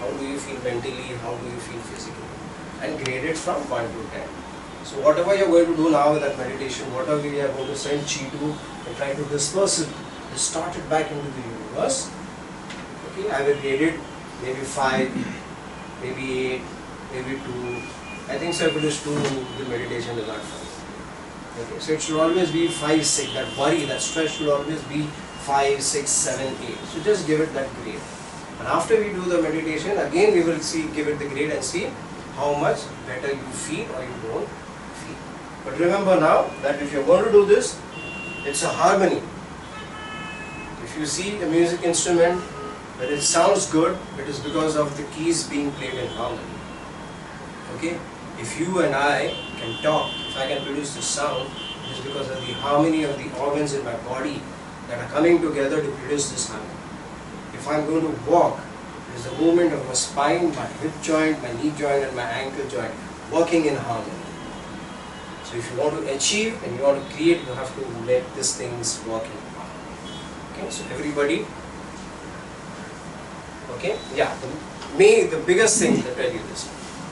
How do you feel mentally? How do you feel physically? And grade it from 1 to 10. So whatever you are going to do now with that meditation, whatever we are going to send chi to and try to disperse it, distort it back into the universe, okay, I will grade it maybe 5, maybe 8, maybe 2. I think is 2, the meditation is not fun. Okay, so it should always be 5, 6. That worry, that stress should always be 5, 6, 7, 8. So just give it that grade. And after we do the meditation, again we will see, give it the grade and see how much better you feel or you don't feel. But remember now that if you're going to do this, it's a harmony. If you see a music instrument, that it sounds good, it is because of the keys being played in harmony. Okay? If you and I can talk, if I can produce the sound, it is because of the harmony of the organs in my body that are coming together to produce this harmony. If I'm going to walk, it is the movement of my spine, my hip joint, my knee joint and my ankle joint working in harmony. So if you want to achieve and you want to create, you have to let these things work in so everybody Okay, yeah. The, me, the biggest thing, to tell you this.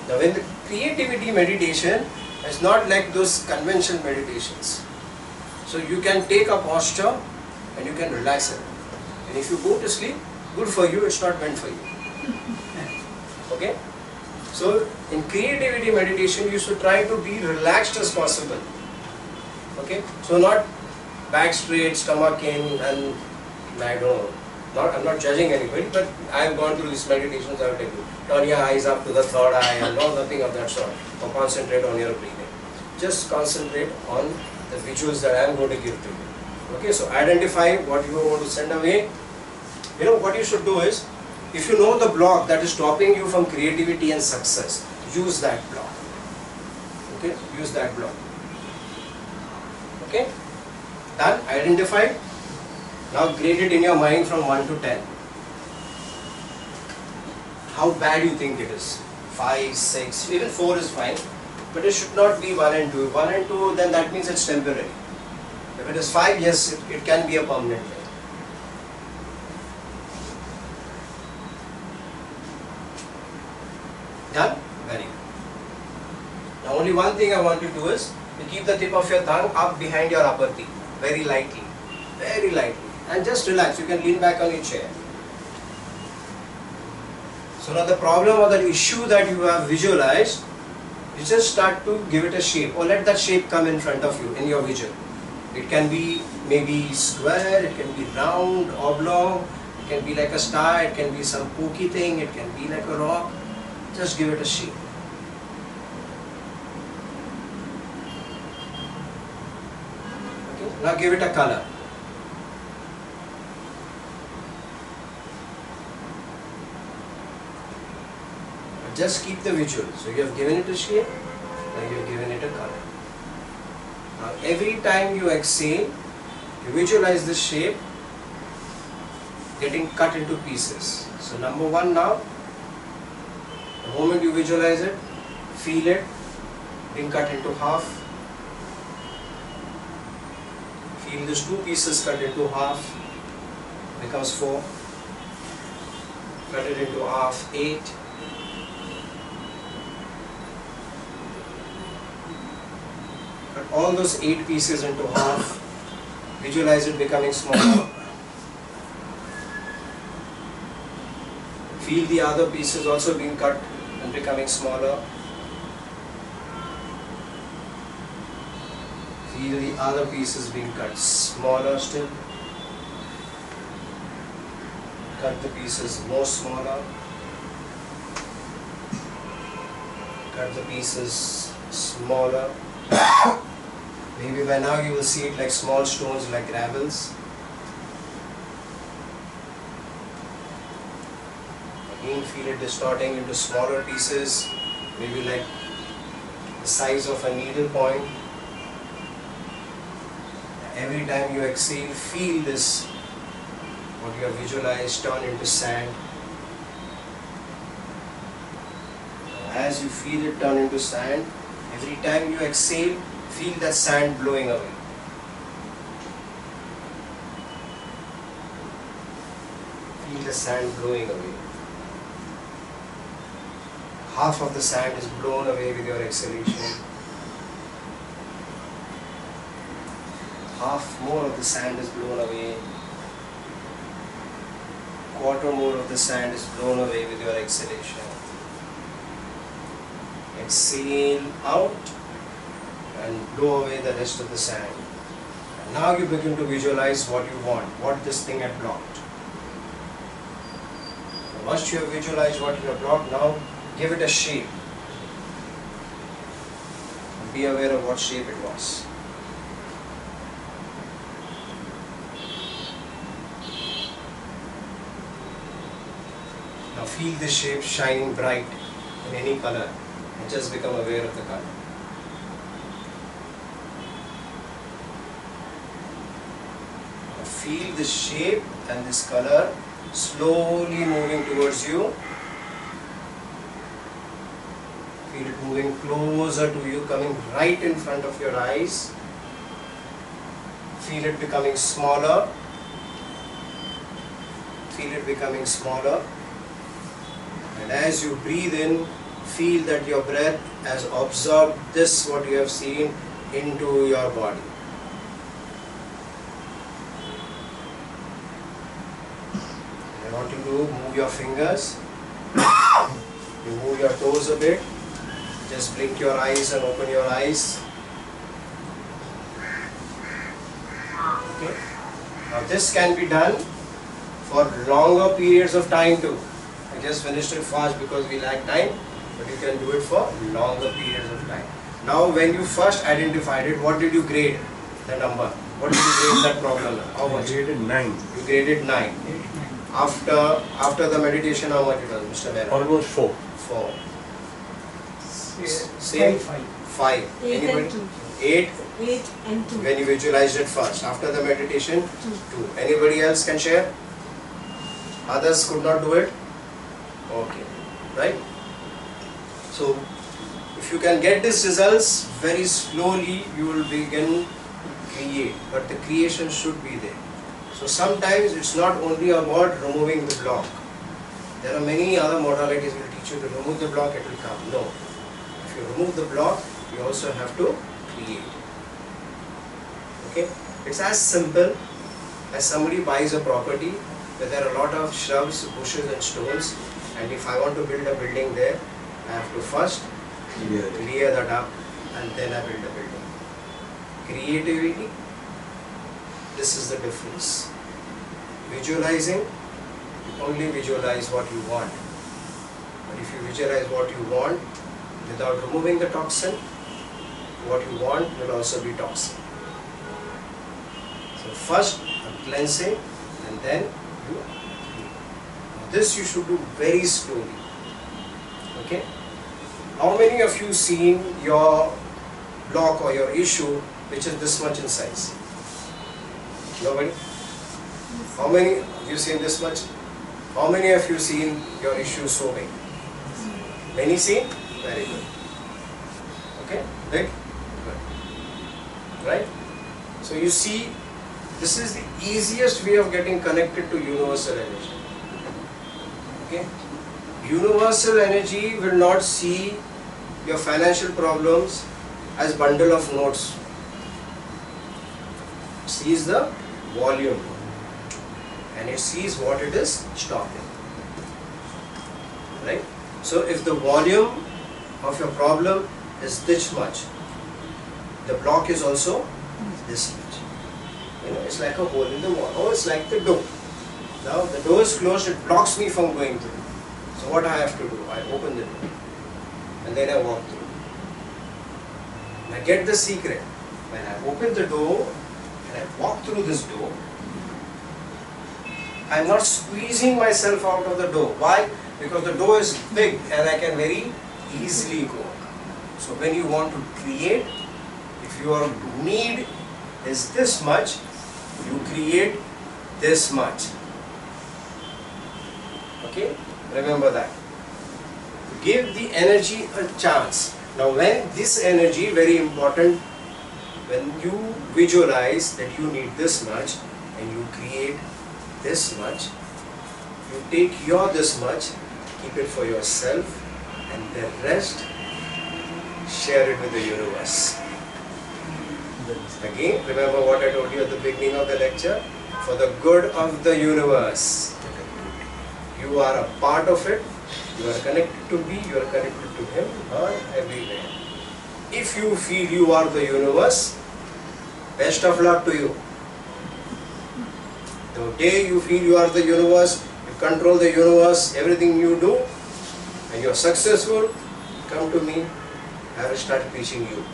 Now, when the creativity meditation is not like those conventional meditations. So you can take a posture and you can relax it. And if you go to sleep, good for you, it's not meant for you. [LAUGHS] Okay? So in creativity meditation, you should try to be relaxed as possible. Okay? So not back straight, stomach in, and I don't know. Not, I'm not judging anybody, but I have gone through these meditations. I will tell you, turn your eyes up to the third eye, and no nothing of that sort. Or concentrate on your breathing. just concentrate on the visuals that I am going to give to you. Okay, so identify what you want to send away. You know what you should do is, if you know the block that is stopping you from creativity and success, use that block. Okay, use that block. Okay, done. Identified. Now grade it in your mind from 1 to 10. How bad do you think it is? 5, 6, even 4 is fine. But it should not be 1 and 2. 1 and 2, then that means it's temporary. If it is 5, yes, it, it can be a permanent thing. Done? Very good. Now only one thing I want you to do is to keep the tip of your tongue up behind your upper teeth. Very lightly. Very lightly. And just relax. You can lean back on your chair. So now the problem or the issue that you have visualized, you just start to give it a shape or let that shape come in front of you in your vision. It can be maybe square, it can be round, oblong, it can be like a star, it can be some pokey thing, it can be like a rock. Just give it a shape. Okay, now give it a color. Just keep the visual. So you have given it a shape, now you have given it a color. Now every time you exhale, you visualize the shape getting cut into pieces. So number one now, the moment you visualize it, feel it being cut into half. Feel these two pieces cut into half, becomes four. Cut it into half, eight. All those eight pieces into half. Visualize it becoming smaller. Feel the other pieces also being cut and becoming smaller. Feel the other pieces being cut smaller still. Cut the pieces more smaller. Cut the pieces smaller. Maybe by now you will see it like small stones like gravels. Again feel it distorting into smaller pieces, maybe like the size of a needle point. Every time you exhale, feel this, what you have visualized turn into sand. As you feel it turn into sand, every time you exhale, feel the sand blowing away. Feel the sand blowing away. Half of the sand is blown away with your exhalation. Half more of the sand is blown away. Quarter more of the sand is blown away with your exhalation. Exhale out and blow away the rest of the sand. And now you begin to visualize what you want, what this thing had blocked. Once you have visualized what you have blocked, now give it a shape. And be aware of what shape it was. Now feel the shape shining bright in any color and just become aware of the color. Now feel the shape and this color slowly moving towards you. Feel it moving closer to you, coming right in front of your eyes. Feel it becoming smaller. Feel it becoming smaller. And as you breathe in, feel that your breath has absorbed this, what you have seen, into your body. I want you to move your fingers. [COUGHS] You move your toes a bit. Just blink your eyes and open your eyes. Okay. Now this can be done for longer periods of time too. I just finished it fast because we lack time, but you can do it for longer periods of time. Now, when you first identified it, what did you grade the number? What did you grade that problem? How I much? graded nine. You graded nine. After after the meditation, how much it was, Mr. Mehra? Almost four. Four. Yes. Same. Five. Five. Eight and two. Eight. Eight and two. When you visualized it first. After the meditation, Two. two. Anybody else can share? Others could not do it? Okay. Right? So, if you can get these results, very slowly you will begin to create. But the creation should be there. So, sometimes it's not only about removing the block. There are many other modalities will teach you to remove the block, it will come. No. If you remove the block, you also have to create. Okay? It's as simple as somebody buys a property where there are a lot of shrubs, bushes and stones and if I want to build a building there, I have to first clear that up and then I build a building. Creativity, this is the difference. Visualizing, you only visualize what you want. But if you visualize what you want without removing the toxin, what you want will also be toxin. So first a cleansing and then you this you should do very slowly. Okay? How many of you seen your block or your issue which is this much in size? Nobody? How many have you seen this much? How many of you seen your issue so big? Many seen? Very good. Okay? Big? Good. Right? So you see, this is the easiest way of getting connected to universal energy. Okay? Universal energy will not see your financial problems as bundle of notes. Sees the volume and it sees what it is stopping. Right? So if the volume of your problem is this much, the block is also this much. You know, it's like a hole in the wall. Oh, it's like the door. Now the door is closed, it blocks me from going through. So what I have to do? I open the door and then I walk through. And I get the secret. When I open the door and I walk through this door, I'm not squeezing myself out of the door. Why? Because the door is big and I can very easily go. So when you want to create, if your need is this much, you create this much. Okay? Remember that. Give the energy a chance. Now when this energy, very important, when you visualize that you need this much and you create this much, you take your this much, keep it for yourself and the rest share it with the universe. Again, remember what I told you at the beginning of the lecture? For the good of the universe. You are a part of it, you are connected to me, you are connected to him, or everywhere. If you feel you are the universe, best of luck to you. The day you feel you are the universe, you control the universe, everything you do, and you are successful, come to me, I will start preaching you.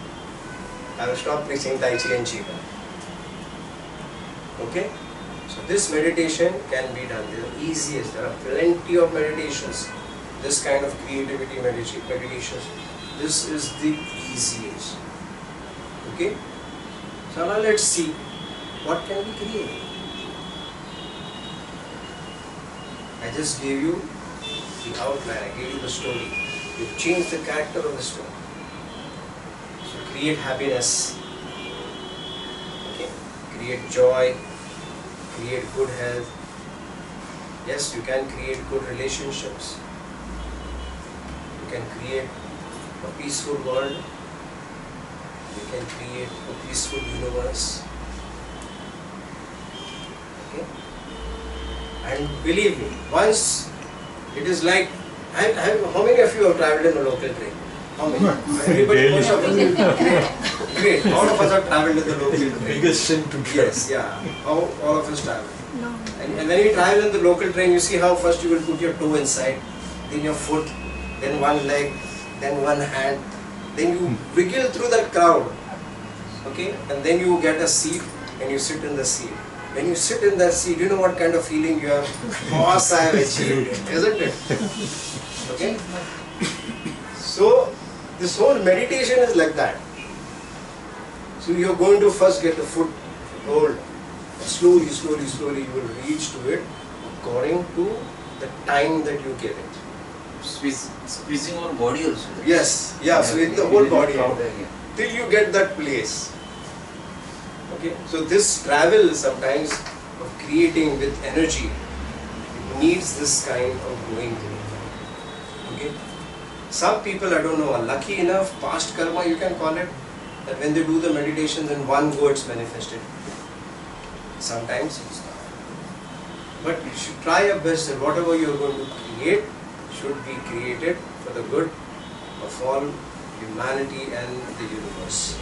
I will stop preaching Tai Chi and Qigong. Okay? So this meditation can be done. They are easiest. There are plenty of meditations. This kind of creativity medita- meditations. This is the easiest. Okay? So now let's see what can we create. I just gave you the outline, I gave you the story. You change the character of the story. So create happiness. Okay? Create joy. Create good health. Yes, you can create good relationships. You can create a peaceful world. You can create a peaceful universe. And believe me, once it is like, I, I, how many of you have traveled in a local train? How many? [LAUGHS] Everybody, Daily. most of us. Great. Great. All of us have traveled in the local train. Biggest sin to Yes, yeah. How all of us travel. No. And, and when you travel in the local train, you see how first you will put your toe inside, then your foot, then one leg, then one hand, then you hmm. wiggle through that crowd, okay, and then you get a seat and you sit in the seat. When you sit in that seat, you know what kind of feeling you have? Boss, I have achieved it, isn't it? Okay? So, this whole meditation is like that. So, you're going to first get the foot hold. Slowly, slowly, slowly, you will reach to it according to the time that you give it. Squeeze, squeezing our body also. Yes, yeah, so in the whole body. Till you get that place. Okay, so this travel sometimes of creating with energy needs this kind of going through. Okay, some people I don't know are lucky enough, past karma you can call it, that when they do the meditations in one go it's manifested. Sometimes it's not. But you should try your best that whatever you are going to create should be created for the good of all humanity and the universe.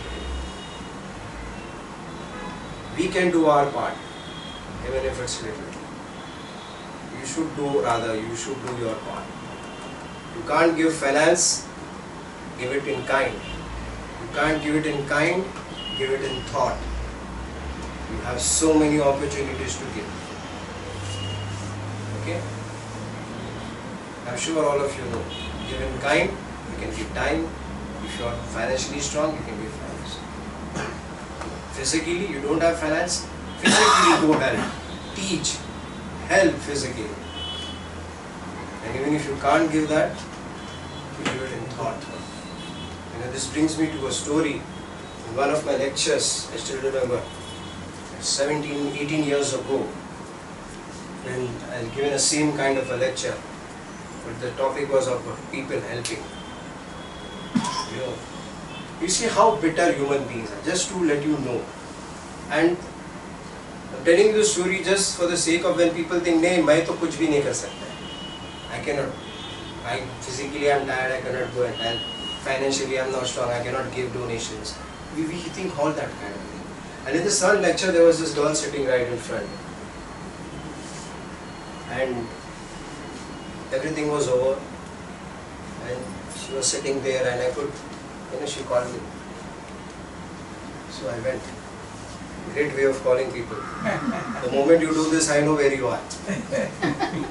We can do our part, even if it's little. You should do, rather, you should do your part. You can't give finance, give it in kind. You can't give it in kind, give it in thought. You have so many opportunities to give. Okay? I'm sure all of you know. Give in kind, you can give time. If you are financially strong, you can give. Physically, you don't have finance, physically go help. Teach, help physically. And even if you can't give that, you give it in thought. You know, this brings me to a story. In one of my lectures, I still remember, 17, 18 years ago, when I was given the same kind of a lecture, but the topic was of people helping. You know, you see how bitter human beings are, just to let you know. And I'm telling you the story just for the sake of when people think, नहीं मैं तो कुछ भी नहीं कर सकता I cannot. I physically I'm tired. I cannot go and help. Financially I'm not strong. I cannot give donations. We, we think all that kind of thing. And in the sun lecture there was this girl sitting right in front. And everything was over. And she was sitting there and I could, you know, she called me. So I went. Great way of calling people. the moment you do this, I know where you are.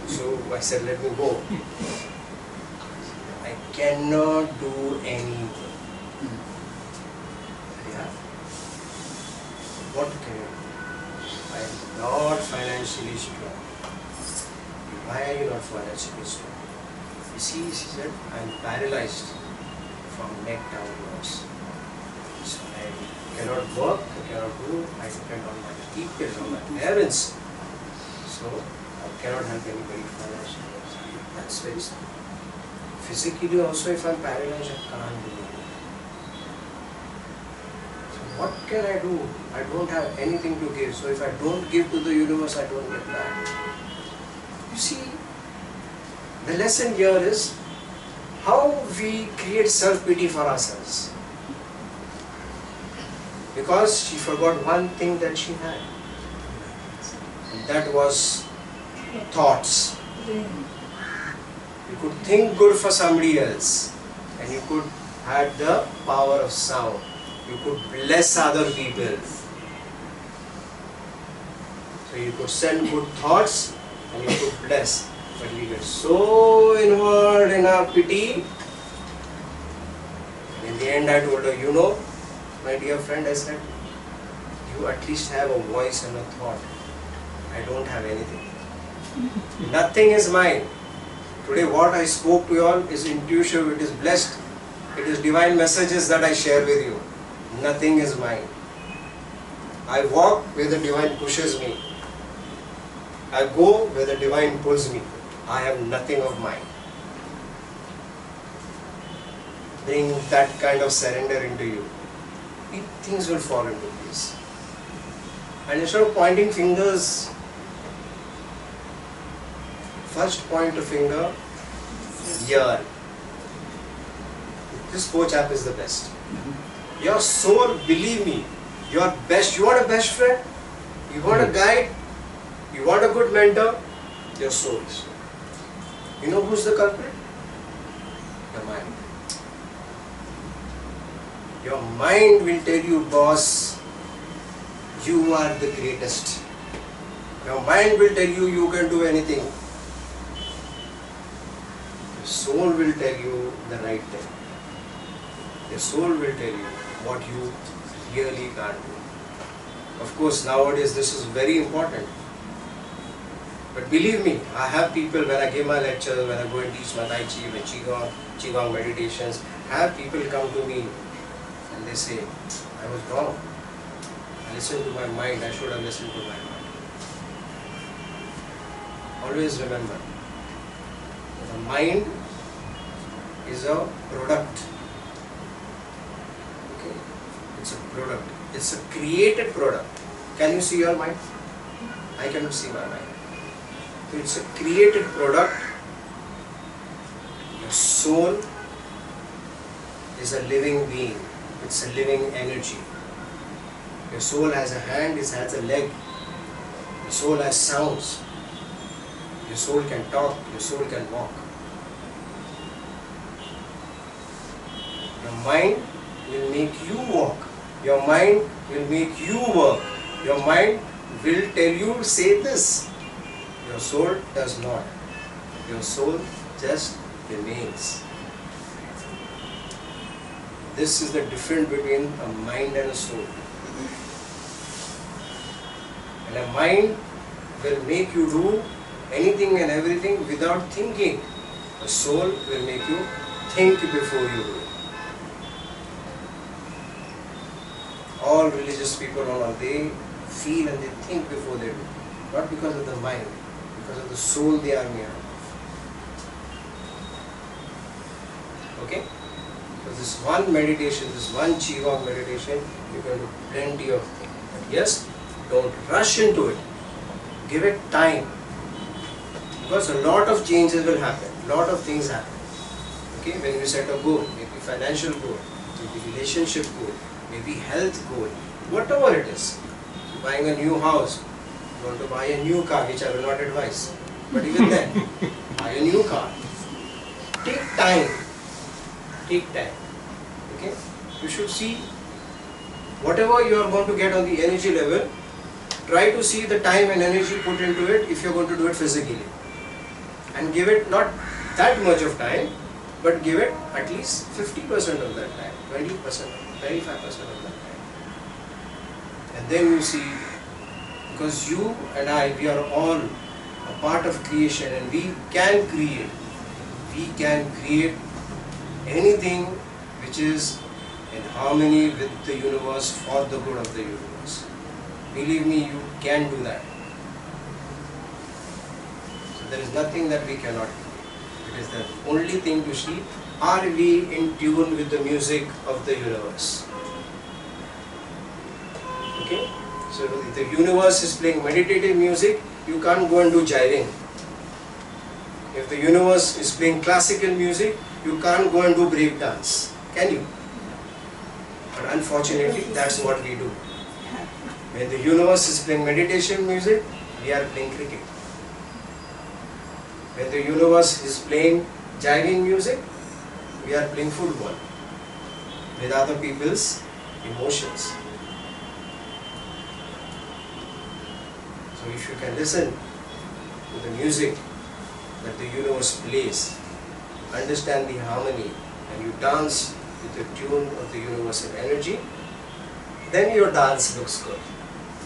so I said, let me go. I cannot do anything. Yeah. What can you do? I am not financially strong. Why are you not financially strong? You see, she said, I am paralyzed from neck downwards. So I cannot work, I cannot do, I depend on my people, on my parents. So I cannot help anybody financially. That's very simple. Physically also if I'm paralyzed, I can't do anything. So what can I do? I don't have anything to give. So if I don't give to the universe, I don't get back. You see, the lesson here is how we create self-pity for ourselves. Because she forgot one thing that she had. And that was thoughts. You could think good for somebody else and you could have the power of sound. You could bless other people. So you could send good thoughts and you could bless. But we get so involved in our pity. And in the end I told her, you know, my dear friend, I said, you at least have a voice and a thought. I don't have anything. [LAUGHS] Nothing is mine. Today what I spoke to you all is intuitive, it is blessed. It is divine messages that I share with you. Nothing is mine. I walk where the divine pushes me. I go where the divine pulls me. I have nothing of mine. Bring that kind of surrender into you. Things will fall into place. And instead of pointing fingers, first point a finger here. This coach app is the best. Your soul, believe me, your best. You want a best friend? You want a guide? You want a good mentor? Your soul is. You know who's the culprit? Your mind. Your mind will tell you, boss, you are the greatest. Your mind will tell you you can do anything. Your soul will tell you the right thing. Your soul will tell you what you really can't do. Of course, nowadays this is very important. But believe me, I have people when I give my lectures, when I go and teach my Tai Chi, my Qigong, Qigong meditations, have people come to me and they say, I was wrong. I listened to my mind, I should have listened to my mind. Always remember, the mind is a product. Okay? It's a product. It's a created product. Can you see your mind? I cannot see my mind. It's a created product. Your soul is a living being. It's a living energy. Your soul has a hand, it has a leg. Your soul has sounds. Your soul can talk, your soul can walk. Your mind will make you walk. Your mind will make you work. Your mind will tell you say this. Your soul does not. Your soul just remains. This is the difference between a mind and a soul. And a mind will make you do anything and everything without thinking. A soul will make you think before you do. All religious people are they feel and they think before they do. Not because of the mind, because of the soul they are made of. Okay? So this one meditation, this one Qigong meditation, you can do plenty of things. But yes, don't rush into it. Give it time. Because a lot of changes will happen. lot of things happen. Okay, when you set a goal, maybe financial goal, maybe relationship goal, maybe health goal, whatever it is. Buying a new house, you want to buy a new car, which I will not advise. But even [LAUGHS] then, buy a new car. Take time. Take time. Okay? You should see whatever you are going to get on the energy level, try to see the time and energy put into it if you're going to do it physically. And give it not that much of time, but give it at least 50% of that time, 20%, 25% of that time. And then you see, because you and I, we are all a part of creation and we can create. We can create anything which is in harmony with the universe for the good of the universe. Believe me, you can do that. So there is nothing that we cannot do. It is the only thing to see, are we in tune with the music of the universe? Okay? So if the universe is playing meditative music, you can't go and do jiving. If the universe is playing classical music, you can't go and do break dance. Can you? But unfortunately, that's what we do. When the universe is playing meditation music, we are playing cricket. When the universe is playing jiving music, we are playing football with other people's emotions. So if you can listen to the music that the universe plays, understand the harmony, and you dance with the tune of the universal energy, then your dance looks good.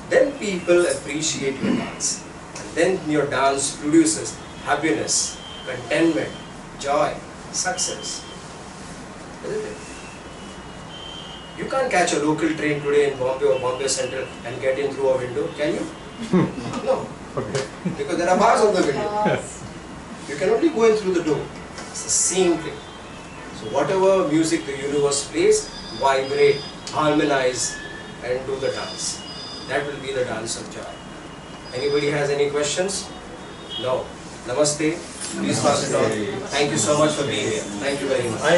Then people appreciate your dance. And then your dance produces happiness, contentment, joy, success. Isn't it? You can't catch a local train today in Bombay or Bombay Central and get in through a window, can you? [LAUGHS] no. Because there are bars on the window. You can only go in through the door. It's the same thing. So whatever music the universe plays, vibrate, harmonize and do the dance. That will be the dance of joy. Anybody has any questions? No. Namaste. Please pass it on. Thank you so much for being here. Thank you very much. I